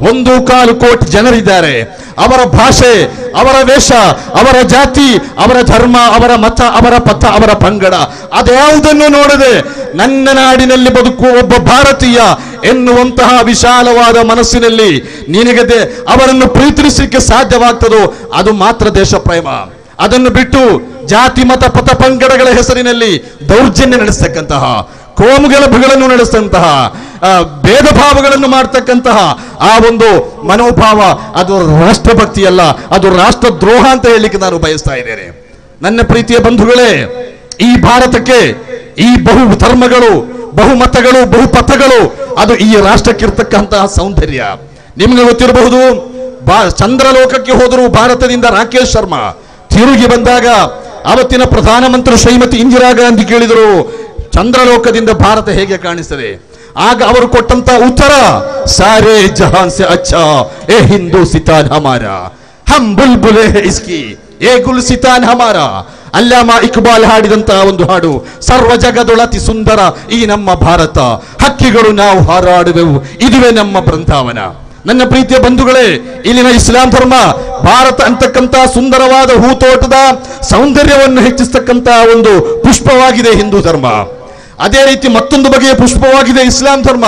Speaker 2: ಒಂದು ಕಾಲು ಕೋಟಿ ಜನರಿದ್ದಾರೆ. ಅವರ ಭಾಷೆ, ಅವರ ವೇಷ, ಅವರ ಜಾತಿ, ಅವರ ಧರ್ಮ, ಅವರ ಮತ, ಅವರ ಪಥ, ಅವರ ಪಂಗಡ, ಅದ್ಯಾವುದನ್ನು ನೋಡದೆ ನನ್ನ ನಾಡಿನಲ್ಲಿ ಬದುಕುವ ಒಬ್ಬ ಭಾರತೀಯ ಎನ್ನುವಂತಹ ವಿಶಾಲವಾದ ಮನಸ್ಸಿನಲ್ಲಿ ನಿನಗದೆ ಅವರನ್ನು ಪ್ರೀತಿಸಲಿಕ್ಕೆ ಸಾಧ್ಯವಾಗ್ತದೋ, ಅದು ಮಾತ್ರ ದೇಶ ಪ್ರೇಮ ಅದನ್ನು ಬಿಟ್ಟು ಜಾತಿ, ಮತ, ಪಥ, ಪಂಗಡಗಳ ಹೆಸರಿನಲ್ಲಿ ದೌರ್ಜನ್ಯ ನಡೆಸ್ತಕ್ಕಂತಹ ಕೋಮುಗಲಭೆಗಳನ್ನು ನಡೆಸಿದಂತಹ ಭೇದ ಭಾವಗಳನ್ನು ಮಾಡ್ತಕ್ಕಂತಹ ಆ ಒಂದು ಮನೋಭಾವ, ಅದು ರಾಷ್ಟ್ರಭಕ್ತಿಯಲ್ಲ, ಅದು ರಾಷ್ಟ್ರ ದ್ರೋಹ ಅಂತ ಹೇಳಲಿಕ್ಕೆ ನಾನು ಬಯಸ್ತಾ ಇದ್ದೇನೆ. ನನ್ನ ಪ್ರೀತಿಯ ಬಂಧುಗಳೇ, ಈ ಭಾರತಕ್ಕೆ ಈ ಬಹು ಧರ್ಮಗಳು ಬಹುಮತಗಳು ಬಹುಪಥಗಳು ಅದು ಈ ರಾಷ್ಟ್ರಕ್ಕಿರ್ತಕ್ಕಂತಹ ಸೌಂದರ್ಯ. ನಿಮಗೆ ಗೊತ್ತಿರಬಹುದು, ಬಾ, ಚಂದ್ರಲೋಕಕ್ಕೆ ಹೋದರು ಭಾರತದಿಂದ ರಾಕೇಶ್ ಶರ್ಮಾ ತಿರುಗಿ ಬಂದಾಗ ಅವತ್ತಿನ ಪ್ರಧಾನಮಂತ್ರಿ ಶ್ರೀಮತಿ ಇಂದಿರಾ ಗಾಂಧಿ ಕೇಳಿದರು ಚಂದ್ರಲೋಕದಿಂದ ಭಾರತ ಹೇಗೆ ಕಾಣಿಸ್ತದೆ? ಆಗ ಅವರು ಕೊಟ್ಟಂತ ಉತ್ತರ, ಸಾರೇ ಜಹಾನ್ ಸೆ ಅಚ್ಚಾ, ಏ ಹಿಂದೂ ಸಿತಾನ್ ಹಮಾರ, ಹಮ್ ಬುಲ್ ಬುಲೆ ಇಸ್ಕಿ, ಏ ಗುಲ್ ಸಿತಾನ್ ಹಮಾರ, ಅಲ್ಲಾಮ ಇಕ್ಬಾಲ್ ಹಾಡಿದಂತಹ ಒಂದು ಹಾಡು, ಸರ್ವ ಜಗದೊಳತಿ ಸುಂದರ ಈ ನಮ್ಮ ಭಾರತ, ಹಕ್ಕಿಗಳು ನಾವು ಹಾರಾಡುವೆವು, ಇದುವೇ ನಮ್ಮ ಬೃಂದಾವನ. ನನ್ನ ಪ್ರೀತಿಯ ಬಂಧುಗಳೇ, ಇಲ್ಲಿನ ಇಸ್ಲಾಂ ಧರ್ಮ, ಭಾರತ ಅಂತಕ್ಕಂತ ಸುಂದರವಾದ ಹೂತೋಟದ ಸೌಂದರ್ಯವನ್ನು ಹೆಚ್ಚಿಸ್ತಕ್ಕಂತಹ ಒಂದು ಪುಷ್ಪವಾಗಿದೆ ಹಿಂದೂ ಧರ್ಮ. ಅದೇ ರೀತಿ ಮತ್ತೊಂದು ಬಗೆಯ ಪುಷ್ಪವಾಗಿದೆ ಇಸ್ಲಾಂ ಧರ್ಮ.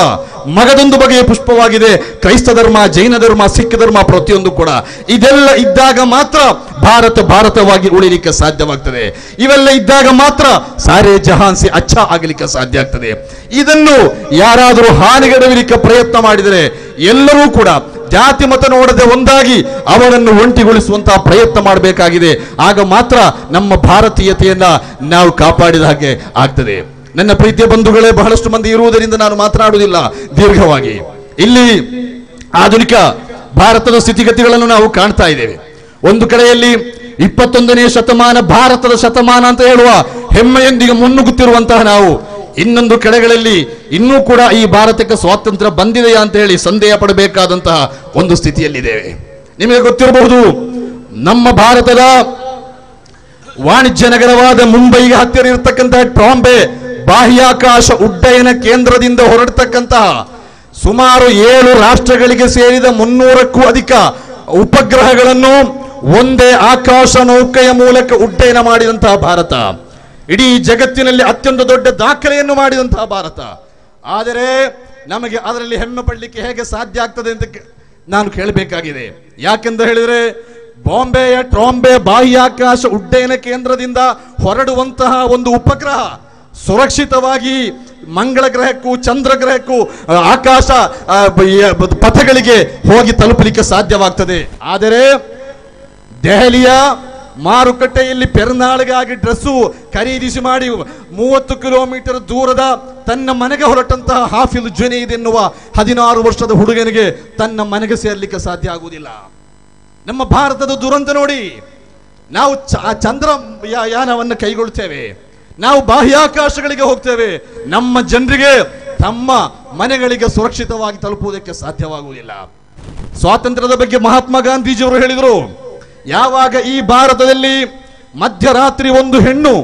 Speaker 2: ಮಗದೊಂದು ಬಗೆಯ ಪುಷ್ಪವಾಗಿದೆ. ಕ್ರೈಸ್ತ ಧರ್ಮ, ಜೈನ ಧರ್ಮ, ಸಿಖ್ ಧರ್ಮ ಪ್ರತಿಯೊಂದು ಕೂಡ. ಇದೆಲ್ಲ ಇದ್ದಾಗ ಮಾತ್ರ ಭಾರತ ಭಾರತವಾಗಿ ಉಳಿಲಿಕ್ಕೆ ಸಾಧ್ಯವಾಗ್ತದೆ. ಇವೆಲ್ಲ ಇದ್ದಾಗ ಮಾತ್ರ ಸಾರೆ ಜಹಾನ್ಸಿ ಅಚ್ಚ ಆಗಲಿಕ್ಕೆ ಸಾಧ್ಯ ಆಗ್ತದೆ. ಇದನ್ನು ಯಾರಾದರೂ ಹಾನಿಗೆಡವಿಲಿಕ್ಕೆ ಪ್ರಯತ್ನ ಮಾಡಿದರೆ ಎಲ್ಲರೂ ಕೂಡ ಜಾತಿ ಮತ ನೋಡದೆ ಒಂದಾಗಿ ಅವರನ್ನು ಒಂಟಿಗೊಳಿಸುವಂತಹ ಪ್ರಯತ್ನ ಮಾಡಬೇಕಾಗಿದೆ. ಆಗ ಮಾತ್ರ ನಮ್ಮ ಭಾರತೀಯತೆಯನ್ನ ನಾವು ಕಾಪಾಡಿದ ಹಾಗೆ ಆಗ್ತದೆ. ನನ್ನ ಪ್ರೀತಿಯ ಬಂಧುಗಳೇ, ಬಹಳಷ್ಟು ಮಂದಿ ಇರುವುದರಿಂದ ನಾನು ಮಾತನಾಡುವುದಿಲ್ಲ ದೀರ್ಘವಾಗಿ. ಇಲ್ಲಿ ಆಧುನಿಕ ಭಾರತದ ಸ್ಥಿತಿಗತಿಗಳನ್ನು ನಾವು ಕಾಣ್ತಾ ಇದ್ದೇವೆ. ಒಂದು ಕಡೆಯಲ್ಲಿ ಇಪ್ಪತ್ತೊಂದನೇ ಶತಮಾನ ಭಾರತದ ಶತಮಾನ ಅಂತ ಹೇಳುವ ಹೆಮ್ಮೆಯೊಂದಿಗೆ ಮುನ್ನುಗ್ಗುತ್ತಿರುವಂತಹ ನಾವು, ಇನ್ನೊಂದು ಕಡೆಗಳಲ್ಲಿ ಇನ್ನೂ ಕೂಡ ಈ ಭಾರತಕ್ಕೆ ಸ್ವಾತಂತ್ರ್ಯ ಬಂದಿದೆಯಾ ಅಂತ ಹೇಳಿ ಸಂದೇಹ ಪಡಬೇಕಾದಂತಹ ಒಂದು ಸ್ಥಿತಿಯಲ್ಲಿದ್ದೇವೆ. ನಿಮಗೆ ಗೊತ್ತಿರಬಹುದು, ನಮ್ಮ ಭಾರತದ ವಾಣಿಜ್ಯ ನಗರವಾದ ಮುಂಬೈಗೆ ಹತ್ತಿರ ಇರತಕ್ಕಂತಹ ಟ್ರಾಂಬೆ ಬಾಹ್ಯಾಕಾಶ ಉಡ್ಡಯನ ಕೇಂದ್ರದಿಂದ ಹೊರಡ್ತಕ್ಕಂತಹ ಸುಮಾರು ಏಳು ರಾಷ್ಟ್ರಗಳಿಗೆ ಸೇರಿದ ಮುನ್ನೂರಕ್ಕೂ ಅಧಿಕ ಉಪಗ್ರಹಗಳನ್ನು ಒಂದೇ ಆಕಾಶ ನೌಕೆಯ ಮೂಲಕ ಉಡ್ಡಯನ ಮಾಡಿದಂತಹ ಭಾರತ. ಇಡೀ ಜಗತ್ತಿನಲ್ಲಿ ಅತ್ಯಂತ ದೊಡ್ಡ ದಾಖಲೆಯನ್ನು ಮಾಡಿದಂತಹ ಭಾರತ. ಆದರೆ ನಮಗೆ ಅದರಲ್ಲಿ ಹೆಮ್ಮೆ ಪಡಲಿಕ್ಕೆ ಹೇಗೆ ಸಾಧ್ಯ ಆಗ್ತದೆ ಅಂತ ನಾನು ಕೇಳಬೇಕಾಗಿದೆ. ಯಾಕೆಂತ ಹೇಳಿದ್ರೆ ಬಾಂಬೆಯ ಟ್ರಾಂಬೆ ಬಾಹ್ಯಾಕಾಶ ಉಡ್ಡಯನ ಕೇಂದ್ರದಿಂದ ಹೊರಡುವಂತಹ ಒಂದು ಉಪಗ್ರಹ ಸುರಕ್ಷಿತವಾಗಿ ಮಂಗಳ ಗ್ರಹಕ್ಕೂ ಚಂದ್ರ ಗ್ರಹಕ್ಕೂ ಆಕಾಶ ಪಥಗಳಿಗೆ ಹೋಗಿ ತಲುಪಲಿಕ್ಕೆ ಸಾಧ್ಯವಾಗ್ತದೆ. ಆದರೆ ದೆಹಲಿಯ ಮಾರುಕಟ್ಟೆಯಲ್ಲಿ ಪೆರ್ನಾಳಿಗಾಗಿ ಡ್ರೆಸ್ಸು ಖರೀದಿಸಿ ಮಾಡಿ ಮೂವತ್ತು ಕಿಲೋಮೀಟರ್ ದೂರದ ತನ್ನ ಮನೆಗೆ ಹೊರಟಂತಹ ಹಾಫಿಲ್ ಜುನೈದ್ ಎನ್ನುವ ಹದಿನಾರು ವರ್ಷದ ಹುಡುಗನಿಗೆ ತನ್ನ ಮನೆಗೆ ಸೇರಲಿಕ್ಕೆ ಸಾಧ್ಯ ಆಗುವುದಿಲ್ಲ. ನಮ್ಮ ಭಾರತದ ದುರಂತ ನೋಡಿ, ನಾವು ಚಂದ್ರ ಯಾನವನ್ನು ಕೈಗೊಳ್ತೇವೆ. ನಾವು ಬಾಹ್ಯಾಕಾಶಗಳಿಗೆ ಹೋಗ್ತೇವೆ. ನಮ್ಮ ಜನರಿಗೆ ತಮ್ಮ ಮನೆಗಳಿಗೆ ಸುರಕ್ಷಿತವಾಗಿ ತಲುಪುವುದಕ್ಕೆ ಸಾಧ್ಯವಾಗುವುದಿಲ್ಲ. ಸ್ವಾತಂತ್ರ್ಯದ ಬಗ್ಗೆ ಮಹಾತ್ಮ ಗಾಂಧೀಜಿಯವರು ಹೇಳಿದರು, ಯಾವಾಗ ಈ ಭಾರತದಲ್ಲಿ ಮಧ್ಯರಾತ್ರಿ ಒಂದು ಹೆಣ್ಣು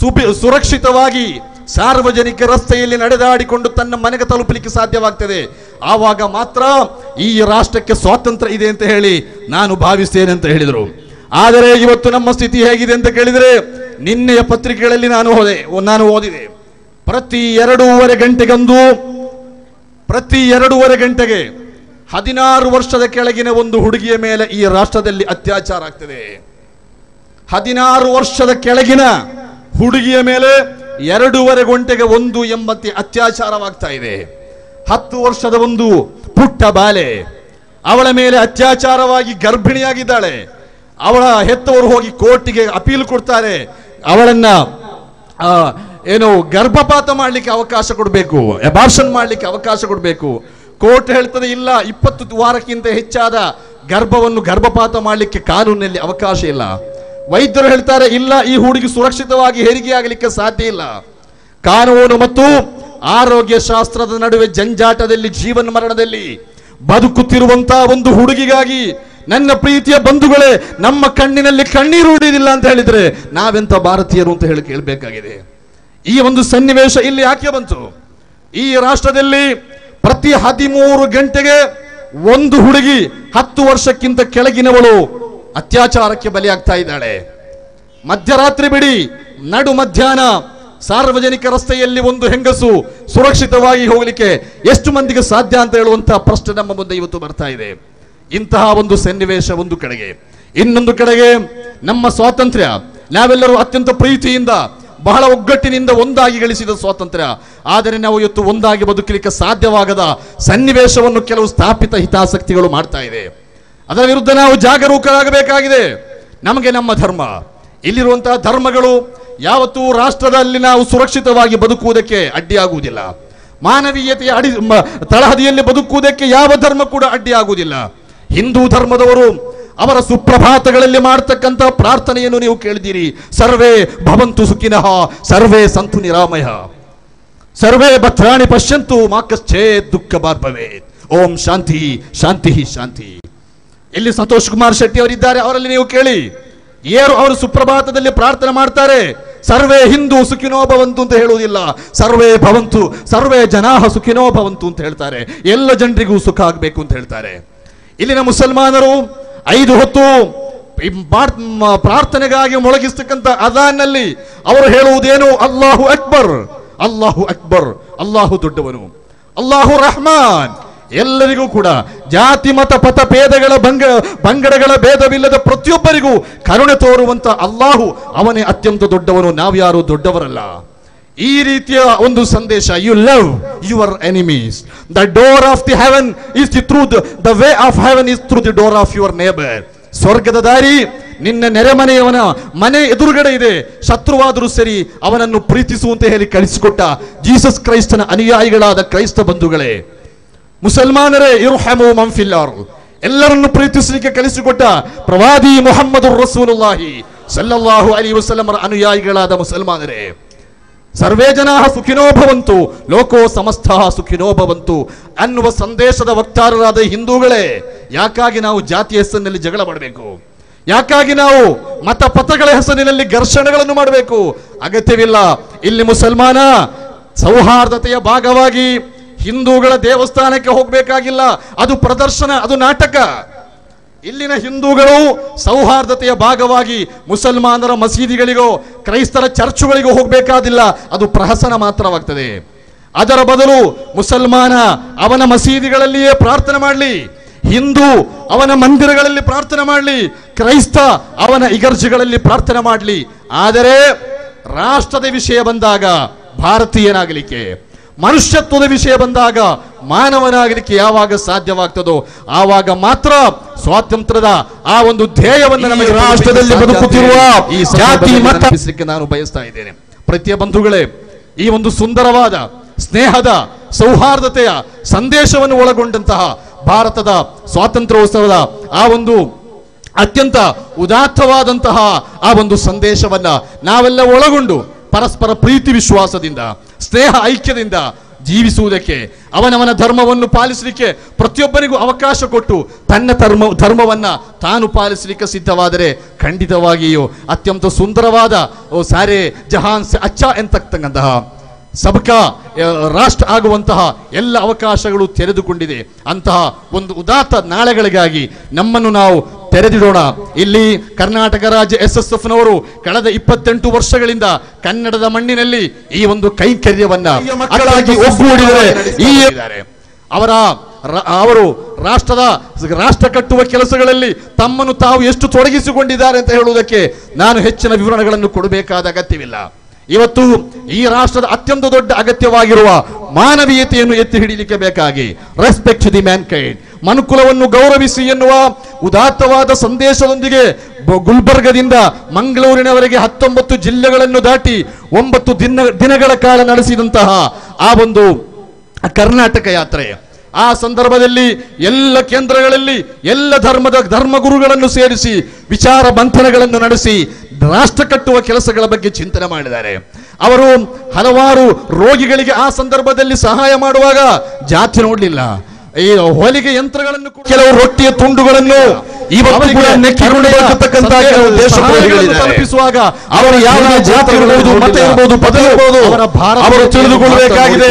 Speaker 2: ಸುಬಿ, ಸುರಕ್ಷಿತವಾಗಿ ಸಾರ್ವಜನಿಕ ರಸ್ತೆಯಲ್ಲಿ ನಡೆದಾಡಿಕೊಂಡು ತನ್ನ ಮನೆಗೆ ತಲುಪಲಿಕ್ಕೆ ಸಾಧ್ಯವಾಗ್ತದೆ. ಆವಾಗ ಮಾತ್ರ ಈ ರಾಷ್ಟ್ರಕ್ಕೆ ಸ್ವಾತಂತ್ರ್ಯ ಇದೆ ಅಂತ ಹೇಳಿ ನಾನು ಭಾವಿಸ್ತೇನೆ ಅಂತ ಹೇಳಿದರು. ಆದರೆ ಇವತ್ತು ನಮ್ಮ ಸ್ಥಿತಿ ಹೇಗಿದೆ ಅಂತ ಕೇಳಿದರೆ ನಿನ್ನೆಯ ಪತ್ರಿಕೆಗಳಲ್ಲಿ ನಾನು ಹೋದೆ ನಾನು ಓದಿದೆ. ಪ್ರತಿ ಎರಡೂವರೆ ಗಂಟೆಗೊಂದು, ಪ್ರತಿ ಎರಡೂವರೆ ಗಂಟೆಗೆ ಹದಿನಾರು ವರ್ಷದ ಕೆಳಗಿನ ಒಂದು ಹುಡುಗಿಯ ಮೇಲೆ ಈ ರಾಷ್ಟ್ರದಲ್ಲಿ ಅತ್ಯಾಚಾರ ಆಗ್ತದೆ. ಹದಿನಾರು ವರ್ಷದ ಕೆಳಗಿನ ಹುಡುಗಿಯ ಮೇಲೆ ಎರಡೂವರೆ ಗಂಟೆಗೆ ಒಂದು ಎಂಬಂತೆ ಅತ್ಯಾಚಾರವಾಗ್ತಾ ಇದೆ. ಹತ್ತು ವರ್ಷದ ಒಂದು ಪುಟ್ಟ ಬಾಲೆ, ಅವಳ ಮೇಲೆ ಅತ್ಯಾಚಾರವಾಗಿ ಗರ್ಭಿಣಿಯಾಗಿದ್ದಾಳೆ. ಅವಳ ಹೆತ್ತವರು ಹೋಗಿ ಕೋರ್ಟಿಗೆ ಅಪೀಲ್ ಕೊಡ್ತಾರೆ. ಅವಳನ್ನ ಏನು ಗರ್ಭಪಾತ ಮಾಡಲಿಕ್ಕೆ ಅವಕಾಶ ಕೊಡಬೇಕು ಎಬಾರ್ಷನ್ ಮಾಡಲಿಕ್ಕೆ ಅವಕಾಶ ಕೊಡಬೇಕು. ಕೋರ್ಟ್ ಹೇಳ್ತದೆ, ಇಲ್ಲ, ಇಪ್ಪತ್ತು ವಾರಕ್ಕಿಂತ ಹೆಚ್ಚಾದ ಗರ್ಭವನ್ನು ಗರ್ಭಪಾತ ಮಾಡಲಿಕ್ಕೆ ಕಾನೂನಿನಲ್ಲಿ ಅವಕಾಶ ಇಲ್ಲ. ವೈದ್ಯರು ಹೇಳ್ತಾರೆ, ಇಲ್ಲ, ಈ ಹುಡುಗಿ ಸುರಕ್ಷಿತವಾಗಿ ಹೆರಿಗೆ ಆಗಲಿಕ್ಕೆ ಸಾಧ್ಯ ಇಲ್ಲ. ಕಾನೂನು ಮತ್ತು ಆರೋಗ್ಯ ಶಾಸ್ತ್ರದ ನಡುವೆ ಜಂಜಾಟದಲ್ಲಿ, ಜೀವನ ಮರಣದಲ್ಲಿ ಬದುಕುತ್ತಿರುವಂತಹ ಒಂದು ಹುಡುಗಿಗಾಗಿ ನನ್ನ ಪ್ರೀತಿಯ ಬಂಧುಗಳೇ, ನಮ್ಮ ಕಣ್ಣಿನಲ್ಲಿ ಕಣ್ಣೀರು ಉಳಿದಿಲ್ಲ ಅಂತ ಹೇಳಿದ್ರೆ ನಾವೆಂತ ಭಾರತೀಯರು ಅಂತ ಹೇಳಿ ಕೇಳಬೇಕಾಗಿದೆ. ಈ ಒಂದು ಸನ್ನಿವೇಶ ಇಲ್ಲಿ ಯಾಕೆ ಬಂತು? ಈ ರಾಷ್ಟ್ರದಲ್ಲಿ ಪ್ರತಿ ಹದಿಮೂರು ಗಂಟೆಗೆ ಒಂದು ಹುಡುಗಿ, ಹತ್ತು ವರ್ಷಕ್ಕಿಂತ ಕೆಳಗಿನವಳು ಅತ್ಯಾಚಾರಕ್ಕೆ ಬಲಿಯಾಗ್ತಾ ಇದ್ದಾಳೆ. ಮಧ್ಯರಾತ್ರಿ ಬಿಡಿ, ನಡು ಮಧ್ಯಾಹ್ನ, ಸಾರ್ವಜನಿಕ ರಸ್ತೆಯಲ್ಲಿ ಒಂದು ಹೆಂಗಸು ಸುರಕ್ಷಿತವಾಗಿ ಹೋಗಲಿಕ್ಕೆ ಎಷ್ಟು ಮಂದಿಗೆ ಸಾಧ್ಯ ಅಂತ ಹೇಳುವಂತಹ ಪ್ರಶ್ನೆ ನಮ್ಮ ಮುಂದೆ ಇವತ್ತು ಬರ್ತಾ ಇದೆ. ಇಂತಹ ಒಂದು ಸನ್ನಿವೇಶ ಒಂದು ಕಡೆಗೆ. ಇನ್ನೊಂದು ಕಡೆಗೆ ನಮ್ಮ ಸ್ವಾತಂತ್ರ್ಯ. ನಾವೆಲ್ಲರೂ ಅತ್ಯಂತ ಪ್ರೀತಿಯಿಂದ, ಬಹಳ ಒಗ್ಗಟ್ಟಿನಿಂದ ಒಂದಾಗಿ ಗಳಿಸಿದ ಸ್ವಾತಂತ್ರ್ಯ. ಆದರೆ ನಾವು ಇವತ್ತು ಒಂದಾಗಿ ಬದುಕಲಿಕ್ಕೆ ಸಾಧ್ಯವಾಗದ ಸನ್ನಿವೇಶವನ್ನು ಕೆಲವು ಸ್ಥಾಪಿತ ಹಿತಾಸಕ್ತಿಗಳು ಮಾಡ್ತಾ ಇದೆ. ಅದರ ವಿರುದ್ಧ ನಾವು ಜಾಗರೂಕರಾಗಬೇಕಾಗಿದೆ. ನಮಗೆ ನಮ್ಮ ಧರ್ಮ. ಇಲ್ಲಿರುವಂತಹ ಧರ್ಮಗಳು ಯಾವತ್ತೂ ರಾಷ್ಟ್ರದಲ್ಲಿ ನಾವು ಸುರಕ್ಷಿತವಾಗಿ ಬದುಕುವುದಕ್ಕೆ ಅಡ್ಡಿಯಾಗುವುದಿಲ್ಲ. ಮಾನವೀಯತೆಯ ಅಡಿ ತಳಹದಿಯಲ್ಲಿ ಬದುಕುವುದಕ್ಕೆ ಯಾವ ಧರ್ಮ ಕೂಡ ಅಡ್ಡಿಯಾಗುವುದಿಲ್ಲ. ಹಿಂದೂ ಧರ್ಮದವರು ಅವರ ಸುಪ್ರಭಾತಗಳಲ್ಲಿ ಮಾಡ್ತಕ್ಕಂಥ ಪ್ರಾರ್ಥನೆಯನ್ನು ನೀವು ಕೇಳಿದಿರಿ ಸರ್ವೇ ಭವಂತು ಸುಖಿನಃ, ಸರ್ವೇ ಸಂತು ನಿರಾಮಯ. ಸರ್ವೇ ಭದ್ರಾಣಿ ಪಶ್ಯಂತು ಮಾಕಶ್ಚೇ ದುಃಖ ಬಾರ್ಭವೇ ಓಂ ಶಾಂತಿ ಶಾಂತಿ ಶಾಂತಿ. ಎಲ್ಲಿ ಸಂತೋಷ್ ಕುಮಾರ್ ಶೆಟ್ಟಿ ಅವರಿದ್ದಾರೆ, ಅವರಲ್ಲಿ ನೀವು ಕೇಳಿ. ಏರು ಅವರು ಸುಪ್ರಭಾತದಲ್ಲಿ ಪ್ರಾರ್ಥನೆ ಮಾಡ್ತಾರೆ. ಸರ್ವೇ ಹಿಂದೂ ಸುಖಿನೋ ಭವಂತು ಅಂತ ಹೇಳುವುದಿಲ್ಲ. ಸರ್ವೇ ಭವಂತು, ಸರ್ವೇ ಜನಾಹ ಸುಖಿನೋ ಭವಂತು ಅಂತ ಹೇಳ್ತಾರೆ. ಎಲ್ಲ ಜನರಿಗೂ ಸುಖ ಆಗಬೇಕು ಅಂತ ಹೇಳ್ತಾರೆ. ಇಲ್ಲಿನ ಮುಸಲ್ಮಾನರು ಐದು ಹೊತ್ತು ಪ್ರಾರ್ಥನೆಗಾಗಿ ಮೊಳಗಿಸ್ತಕ್ಕಂಥ ಅದಾನ್ನಲ್ಲಿ ಅವರು ಹೇಳುವುದೇನು? ಅಲ್ಲಾಹು ಅಕ್ಬರ್ ಅಲ್ಲಾಹು ಅಕ್ಬರ್, ಅಲ್ಲಾಹು ದೊಡ್ಡವನು, ಅಲ್ಲಾಹು ರಹಮಾನ್. ಎಲ್ಲರಿಗೂ ಕೂಡ ಜಾತಿ, ಮತ, ಪಥ, ಭೇದಗಳ ಭಂಗ ಭಂಗಡಗಳ ಭೇದವಿಲ್ಲದ ಪ್ರತಿಯೊಬ್ಬರಿಗೂ ಕರುಣೆ ತೋರುವಂತ ಅಲ್ಲಾಹು ಅವನೇ ಅತ್ಯಂತ ದೊಡ್ಡವನು. ನಾವ್ಯಾರು ದೊಡ್ಡವರಲ್ಲ. ಈ ರೀತಿಯ ಒಂದು ಸಂದೇಶ you love your enemies the door of the heaven is the through the way of heaven is through the door of your neighbour ಸ್ವರ್ಗದ ದಾರಿ, ನಿನ್ನ ನೆರೆಮನೆಯವನ ಮನೆ ಎದುರುಗಡೆ ಇದೆ. ಶತ್ರುವಾದರೂ ಸರಿ ಅವನನ್ನು ಪ್ರೀತಿಸುವಂತೆ ಹೇಳಿ ಕಳಿಸಿಕೊಟ್ಟ ಜೀಸಸ್ ಕ್ರೈಸ್ತನ ಅನುಯಾಯಿಗಳಾದ ಕ್ರೈಸ್ತ ಬಂಧುಗಳೇ, ಮುಸಲ್ಮಾನರೇ, ಇರ್ಹಮು ಮಂಫಿಲ್ಲಾರ್ ಎಲ್ಲರನ್ನು ಪ್ರೀತಿಸಲಿಕ್ಕೆ ಕಲಿಸಿಕೊಟ್ಟ ಪ್ರವಾದಿ ಮೊಹಮ್ಮದ್ ರಸೂಲುಲ್ಲಾಹಿ, ಸಲ್ಲಲ್ಲಾಹು ಅಲಿ ವಸಲಮರ ಅನುಯಾಯಿಗಳಾದ ಮುಸಲ್ಮಾನರೇ. ಸರ್ವೇ ಜನಾ ಸುಖಿನೋ ಭವಂತು, ಲೋಕೋ ಸಮಸ್ತ ಸುಖಿನೋ ಭವಂತು ಅನ್ನುವ ಸಂದೇಶದ ವಕ್ತಾರರಾದ ಹಿಂದೂಗಳೇ, ಯಾಕಾಗಿ ನಾವು ಜಾತಿ ಹೆಸರಿನಲ್ಲಿ ಜಗಳ ಮಾಡಬೇಕು? ಯಾಕಾಗಿ ನಾವು ಮತ ಪಥಗಳ ಹೆಸರಿನಲ್ಲಿ ಘರ್ಷಣೆಗಳನ್ನು ಮಾಡಬೇಕು? ಅಗತ್ಯವಿಲ್ಲ. ಇಲ್ಲಿ ಮುಸಲ್ಮಾನ ಸೌಹಾರ್ದತೆಯ ಭಾಗವಾಗಿ ಹಿಂದೂಗಳ ದೇವಸ್ಥಾನಕ್ಕೆ ಹೋಗಬೇಕಾಗಿಲ್ಲ. ಅದು ಪ್ರದರ್ಶನ, ಅದು ನಾಟಕ. ಇಲ್ಲಿನ ಹಿಂದೂಗಳು ಸೌಹಾರ್ದತೆಯ ಭಾಗವಾಗಿ ಮುಸಲ್ಮಾನರ ಮಸೀದಿಗಳಿಗೋ, ಕ್ರೈಸ್ತರ ಚರ್ಚುಗಳಿಗೋ ಹೋಗಬೇಕಾದಿಲ್ಲ. ಅದು ಪ್ರಹಸನ ಮಾತ್ರವಾಗ್ತದೆ. ಅದರ ಬದಲು ಮುಸಲ್ಮಾನ ಅವನ ಮಸೀದಿಗಳಲ್ಲಿಯೇ ಪ್ರಾರ್ಥನೆ ಮಾಡಲಿ. ಹಿಂದೂ ಅವನ ಮಂದಿರಗಳಲ್ಲಿ ಪ್ರಾರ್ಥನೆ ಮಾಡಲಿ. ಕ್ರೈಸ್ತ ಅವನ ಇಗರ್ಜಿಗಳಲ್ಲಿ ಪ್ರಾರ್ಥನೆ ಮಾಡಲಿ. ಆದರೆ ರಾಷ್ಟ್ರದ ವಿಷಯ ಬಂದಾಗ ಭಾರತೀಯನಾಗಲಿಕ್ಕೆ, ಮನುಷ್ಯತ್ವದ ವಿಷಯ ಬಂದಾಗ ಮಾನವನಾಗಲಿಕ್ಕೆ ಯಾವಾಗ ಸಾಧ್ಯವಾಗ್ತದೋ ಆವಾಗ ಮಾತ್ರ ಸ್ವಾತಂತ್ರ್ಯದ ಆ ಒಂದು ಧ್ಯೇಯವನ್ನು ನಮಗೆ ರಾಷ್ಟ್ರದಲ್ಲಿ ಬದುಕುತ್ತಿರುವ ಈ ಜಾತಿ ಮತಿಸಲಿಕ್ಕೆ ನಾನು ಬಯಸ್ತಾ ಇದ್ದೇನೆ. ಪ್ರತಿಯ ಬಂಧುಗಳೇ ಈ ಒಂದು ಸುಂದರವಾದ ಸ್ನೇಹದ ಸೌಹಾರ್ದತೆಯ ಸಂದೇಶವನ್ನು ಒಳಗೊಂಡಂತಹ ಭಾರತದ ಸ್ವಾತಂತ್ರ್ಯೋತ್ಸವದ ಆ ಒಂದು ಅತ್ಯಂತ ಉದಾತ್ತವಾದಂತಹ ಆ ಒಂದು ಸಂದೇಶವನ್ನ ನಾವೆಲ್ಲ ಒಳಗೊಂಡು ಪರಸ್ಪರ ಪ್ರೀತಿ ವಿಶ್ವಾಸದಿಂದ ಸ್ನೇಹ ಐಕ್ಯದಿಂದ ಜೀವಿಸುವುದಕ್ಕೆ ಅವನವನ ಧರ್ಮವನ್ನು ಪಾಲಿಸಲಿಕ್ಕೆ ಪ್ರತಿಯೊಬ್ಬರಿಗೂ ಅವಕಾಶ ಕೊಟ್ಟು ತನ್ನ ಧರ್ಮ, ಧರ್ಮವನ್ನ ತಾನು ಪಾಲಿಸಲಿಕ್ಕೆ ಸಿದ್ಧವಾದರೆ ಖಂಡಿತವಾಗಿಯೂ ಅತ್ಯಂತ ಸುಂದರವಾದ, ಓ ಸಾರೆ ಜಹಾನ್ ಅಚ್ಚ ಎಂತಕ್ಕಂತಹ ಸಬಕ ರಾಷ್ಟ್ರ ಆಗುವಂತಹ ಎಲ್ಲ ಅವಕಾಶಗಳು ತೆರೆದುಕೊಂಡಿದೆ. ಅಂತಹ ಒಂದು ಉದಾತ್ತ ನಾಳೆಗಳಿಗಾಗಿ ನಮ್ಮನ್ನು ನಾವು ತೆರೆದಿಡೋಣ. ಇಲ್ಲಿ ಕರ್ನಾಟಕ ರಾಜ್ಯ ಎಸ್ ಎಸ್ ಎಫ್ ನವರು ಕಳೆದ ಇಪ್ಪತ್ತೆಂಟು ವರ್ಷಗಳಿಂದ ಕನ್ನಡದ ಮಣ್ಣಿನಲ್ಲಿ ಈ ಒಂದು ಕೈಂಕರ್ಯವನ್ನ ಒಗ್ಗೂಡಿದರೆ ಈ ಅವರ ಅವರು ರಾಷ್ಟ್ರದ ರಾಷ್ಟ್ರ ಕಟ್ಟುವ ಕೆಲಸಗಳಲ್ಲಿ ತಮ್ಮನ್ನು ತಾವು ಎಷ್ಟು ತೊಡಗಿಸಿಕೊಂಡಿದ್ದಾರೆ ಅಂತ ಹೇಳುವುದಕ್ಕೆ ನಾನು ಹೆಚ್ಚಿನ ವಿವರಣೆಗಳನ್ನು ಕೊಡಬೇಕಾದ ಅಗತ್ಯವಿಲ್ಲ. ಇವತ್ತು ಈ ರಾಷ್ಟ್ರದ ಅತ್ಯಂತ ದೊಡ್ಡ ಅಗತ್ಯವಾಗಿರುವ ಮಾನವೀಯತೆಯನ್ನು ಎತ್ತಿ ಹಿಡಿಯಲಿಕ್ಕೆ ಬೇಕಾಗಿ. ರೆಸ್ಪೆಕ್ಟ್ ದಿ ಮ್ಯಾನ್ ಕೈಂಡ್ ಮನುಕುಲವನ್ನು ಗೌರವಿಸಿ ಎನ್ನುವ ಉದಾತ್ತವಾದ ಸಂದೇಶದೊಂದಿಗೆ ಗುಲ್ಬರ್ಗದಿಂದ ಮಂಗಳೂರಿನವರೆಗೆ ಹತ್ತೊಂಬತ್ತು ಜಿಲ್ಲೆಗಳನ್ನು ದಾಟಿ ಒಂಬತ್ತು ದಿನ ದಿನಗಳ ಕಾಲ ನಡೆಸಿದಂತಹ ಆ ಒಂದು ಕರ್ನಾಟಕ ಯಾತ್ರೆ. ಆ ಸಂದರ್ಭದಲ್ಲಿ ಎಲ್ಲ ಕೇಂದ್ರಗಳಲ್ಲಿ ಎಲ್ಲ ಧರ್ಮದ ಧರ್ಮಗುರುಗಳನ್ನು ಸೇರಿಸಿ ವಿಚಾರ ಮಂಥನಗಳನ್ನು ನಡೆಸಿ ರಾಷ್ಟ್ರ ಕಟ್ಟುವ ಕೆಲಸಗಳ ಬಗ್ಗೆ ಚಿಂತನೆ ಮಾಡಿದ್ದಾರೆ. ಅವರು ಹಲವಾರು ರೋಗಿಗಳಿಗೆ ಆ ಸಂದರ್ಭದಲ್ಲಿ ಸಹಾಯ ಮಾಡುವಾಗ ಜಾತಿ ನೋಡಲಿಲ್ಲ. ಈ ಹೊಲಿಗೆ ಯಂತ್ರಗಳನ್ನು ಕೆಲವು ರೊಟ್ಟಿಯ ತುಂಡುಗಳನ್ನು ಇವತ್ತು ಕೂಡ ನೆಕ್ಕಿಕೊಂಡು ಕೆಲವು. ತಲುಪಿಸುವಾಗ ಅವರು ಯಾವ ಜಾತಿ ಇರಬಹುದು ಮತ ಇರಬಹುದು ಪದ ಇರಬಹುದು ಅವರು ತಿಳಿದುಕೊಳ್ಳಬೇಕಾಗಿದೆ.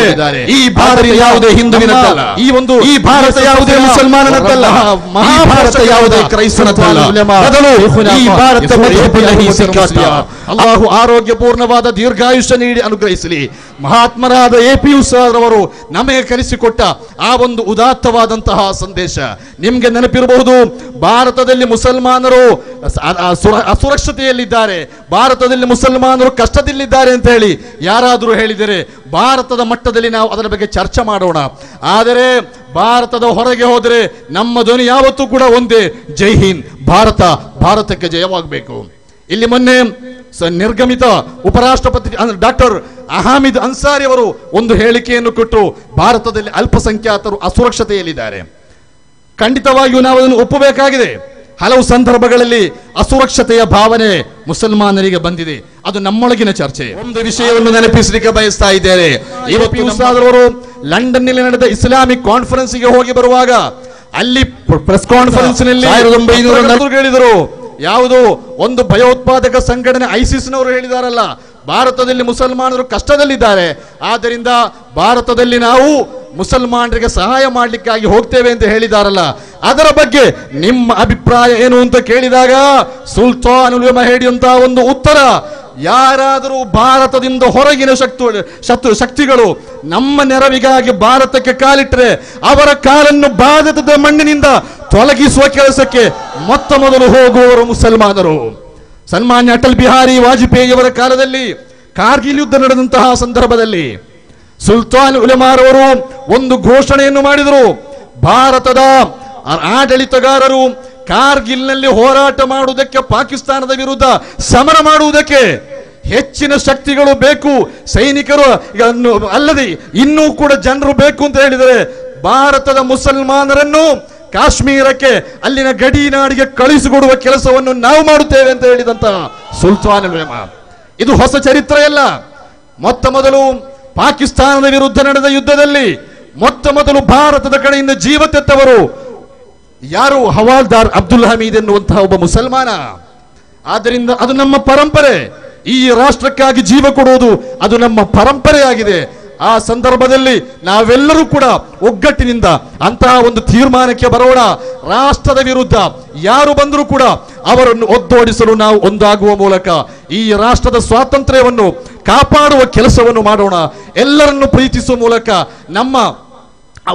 Speaker 2: ಈ ಭಾರತ ಯಾವುದೇ ಹಿಂದುವಿನದ್ದಲ್ಲ. ಈ ಒಂದು ಈ ಭಾರತ ಯಾವುದೇ ಮುಸಲ್ಮಾನನದ್ದಲ್ಲ. ಈ ಭಾರತ ಯಾವುದೇ ಕ್ರೈಸ್ತನದ್ದಲ್ಲ. ಬದಲು ಈ ಭಾರತ ಮಜಹಬ್ ಆರೋಗ್ಯ ಪೂರ್ಣವಾದ ಅಲ್ಲಾಹು ಆರೋಗ್ಯಪೂರ್ಣವಾದ ದೀರ್ಘಾಯುಷ್ಯ ನೀಡಿ ಅನುಗ್ರಹಿಸಲಿ. ಮಹಾತ್ಮರಾದ ಎ ಪಿ ಅವರು ನಮಗೆ ಕಲಿಸಿಕೊಟ್ಟ ಆ ಒಂದು ಉದಾತ್ತವಾದಂತಹ ಸಂದೇಶ ನಿಮ್ಗೆ ನೆನಪಿರಬಹುದು, ಭಾರತದಲ್ಲಿ ಮುಸಲ್ಮಾನರು ಅಸುರಕ್ಷತೆಯಲ್ಲಿದ್ದಾರೆ. ಭಾರತದಲ್ಲಿ ಮುಸಲ್ಮಾನರು ಕಷ್ಟದಲ್ಲಿದ್ದಾರೆ ಅಂತ ಹೇಳಿ ಯಾರಾದರೂ ಹೇಳಿದರೆ ಭಾರತದ ಮಟ್ಟದಲ್ಲಿ ನಾವು ಅದರ ಬಗ್ಗೆ ಚರ್ಚೆ ಮಾಡೋಣ. ಆದರೆ ಭಾರತದ ಹೊರಗೆ ಹೋದರೆ ನಮ್ಮ ಧ್ವನಿ ಯಾವತ್ತೂ ಕೂಡ ಒಂದೇ, ಜೈ ಹಿಂದ್, ಭಾರತ, ಭಾರತಕ್ಕೆ ಜಯವಾಗಬೇಕು. ಇಲ್ಲಿ ಮೊನ್ನೆ ನಿರ್ಗಮಿತ ಉಪರಾಷ್ಟ್ರಪತಿ ಅಂದ್ರೆ ಡಾಕ್ಟರ್ ಅಹಮಿದ್ ಅನ್ಸಾರಿ ಅವರು ಒಂದು ಹೇಳಿಕೆಯನ್ನು ಕೊಟ್ಟು ಭಾರತದಲ್ಲಿ ಅಲ್ಪಸಂಖ್ಯಾತರು ಅಸುರಕ್ಷತೆಯಲ್ಲಿದ್ದಾರೆ. ಖಂಡಿತವಾಗಿಯೂ ನಾವು ಅದನ್ನು ಒಪ್ಪಬೇಕಾಗಿದೆ. ಹಲವು ಸಂದರ್ಭಗಳಲ್ಲಿ ಅಸುರಕ್ಷತೆಯ ಭಾವನೆ ಮುಸಲ್ಮಾನರಿಗೆ ಬಂದಿದೆ. ಅದು ನಮ್ಮೊಳಗಿನ ಚರ್ಚೆ. ಒಂದು ವಿಷಯವನ್ನು ನೆನಪಿಸಲಿಕ್ಕೆ ಬಯಸ್ತಾ ಇದ್ದೇನೆ. ಇವತ್ತು ಲಂಡನ್ ಲಂಡನ್ನಲ್ಲಿ ನಡೆದ ಇಸ್ಲಾಮಿಕ್ ಕಾನ್ಫರೆನ್ಸ್ಗೆ ಹೋಗಿ ಬರುವಾಗ ಅಲ್ಲಿ ಪ್ರೆಸ್ ಕಾನ್ಫರೆನ್ಸ್ನಲ್ಲಿ ಹೇಳಿದರು ಯಾವುದು? ಒಂದು ಭಯೋತ್ಪಾದಕ ಸಂಘಟನೆ ಐಸಿಸ್ನವರು ಹೇಳಿದಾರಲ್ಲ, ಭಾರತದಲ್ಲಿ ಮುಸಲ್ಮಾನರು ಕಷ್ಟದಲ್ಲಿದ್ದಾರೆ. ಆದ್ದರಿಂದ ಭಾರತದಲ್ಲಿ ನಾವು ಮುಸಲ್ಮಾನರಿಗೆ ಸಹಾಯ ಮಾಡಲಿಕ್ಕಾಗಿ ಹೋಗ್ತೇವೆ ಅಂತ ಹೇಳಿದಾರಲ್ಲ, ಅದರ ಬಗ್ಗೆ ನಿಮ್ಮ ಅಭಿಪ್ರಾಯ ಏನು ಅಂತ ಕೇಳಿದಾಗ ಸುಲ್ತಾನ್ ಹೇಳಿದಂತಹ ಒಂದು ಉತ್ತರ, ಯಾರಾದರೂ ಭಾರತದಿಂದ ಹೊರಗಿನ ಶಕ್ತಿ, ಶತ್ರು, ಶಕ್ತಿಗಳು ನಮ್ಮ ನೆರವಿಗಾಗಿ ಭಾರತಕ್ಕೆ ಕಾಲಿಟ್ಟರೆ ಅವರ ಕಾಲನ್ನು ಭಾರತದ ಮಣ್ಣಿನಿಂದ ತೊಲಗಿಸುವ ಕೆಲಸಕ್ಕೆ ಮೊತ್ತ ಮೊದಲು ಹೋಗುವವರು ಮುಸಲ್ಮಾನರು. ಸನ್ಮಾನ್ಯ ಅಟಲ್ ಬಿಹಾರಿ ವಾಜಪೇಯಿಯವರ ಕಾಲದಲ್ಲಿ ಕಾರ್ಗಿಲ್ ಯುದ್ಧ ನಡೆದಂತಹ ಸಂದರ್ಭದಲ್ಲಿ ಸುಲ್ತಾನ್ ಉಲೆಮಾರವರು ಒಂದು ಘೋಷಣೆಯನ್ನು ಮಾಡಿದರು. ಭಾರತದ ಆಡಳಿತಗಾರರು ಕಾರ್ಗಿಲ್ನಲ್ಲಿ ಹೋರಾಟ ಮಾಡುವುದಕ್ಕೆ ಪಾಕಿಸ್ತಾನದ ವಿರುದ್ಧ ಸಮರ ಮಾಡುವುದಕ್ಕೆ ಹೆಚ್ಚಿನ ಶಕ್ತಿಗಳು ಬೇಕು. ಸೈನಿಕರು ಅಲ್ಲದೆ ಇನ್ನೂ ಕೂಡ ಜನರು ಬೇಕು ಅಂತ ಹೇಳಿದರೆ ಭಾರತದ ಮುಸಲ್ಮಾನರನ್ನು ಕಾಶ್ಮೀರಕ್ಕೆ ಅಲ್ಲಿನ ಗಡಿ ನಾಡಿಗೆ ಕಳಿಸಿಕೊಡುವ ಕೆಲಸವನ್ನು ನಾವು ಮಾಡುತ್ತೇವೆ ಅಂತ ಹೇಳಿದಂತಹ ಸುಲ್ತಾನ್ ಇದು ಹೊಸ ಚರಿತ್ರೆಯಲ್ಲ ಮೊತ್ತ ಮೊದಲು ಪಾಕಿಸ್ತಾನದ ವಿರುದ್ಧ ನಡೆದ ಯುದ್ಧದಲ್ಲಿ ಮೊತ್ತ ಮೊದಲು ಭಾರತದ ಕಡೆಯಿಂದ ಜೀವ ತೆತ್ತವರು ಯಾರು? ಹವಾಲ್ದಾರ್ ಅಬ್ದುಲ್ ಹಮೀದ್ ಎನ್ನುವಂತಹ ಒಬ್ಬ ಮುಸಲ್ಮಾನ. ಆದ್ದರಿಂದ ಅದು ನಮ್ಮ ಪರಂಪರೆ. ಈ ರಾಷ್ಟ್ರಕ್ಕಾಗಿ ಜೀವ ಕೊಡುವುದು ಅದು ನಮ್ಮ ಪರಂಪರೆಯಾಗಿದೆ. ಆ ಸಂದರ್ಭದಲ್ಲಿ ನಾವೆಲ್ಲರೂ ಕೂಡ ಒಗ್ಗಟ್ಟಿನಿಂದ ಅಂತಹ ಒಂದು ತೀರ್ಮಾನಕ್ಕೆ ಬರೋಣ. ರಾಷ್ಟ್ರದ ವಿರುದ್ಧ ಯಾರು ಬಂದರೂ ಕೂಡ ಅವರನ್ನು ಒದ್ದೋಡಿಸಲು ನಾವು ಒಂದಾಗುವ ಮೂಲಕ ಈ ರಾಷ್ಟ್ರದ ಸ್ವಾತಂತ್ರ್ಯವನ್ನು ಕಾಪಾಡುವ ಕೆಲಸವನ್ನು ಮಾಡೋಣ. ಎಲ್ಲರನ್ನು ಪ್ರೀತಿಸುವ ಮೂಲಕ ನಮ್ಮ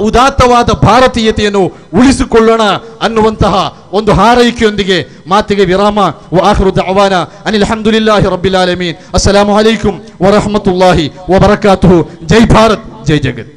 Speaker 2: ಉದಾತ್ತವಾದ ಭಾರತೀಯತೆಯನ್ನು ಉಳಿಸಿಕೊಳ್ಳೋಣ ಅನ್ನುವಂತಹ ಒಂದು ಹಾರೈಕೆಯೊಂದಿಗೆ ಮಾತಿಗೆ ವಿರಾಮ ಆಖರು ದಅವಾನ ಅನಿಲ್ ಹಮ್ದುಲಿಲ್ಲಾಹಿ ರಬ್ಬಿಲ್ ಆಲಮೀನ್ ಅಸ್ಸಲಾಮು ಅಲೈಕುಂ ವರಹಮತುಲ್ಲಾಹಿ ವಬರಕಾತುಹು ಜೈ ಭಾರತ್ ಜೈ ಜಗತ್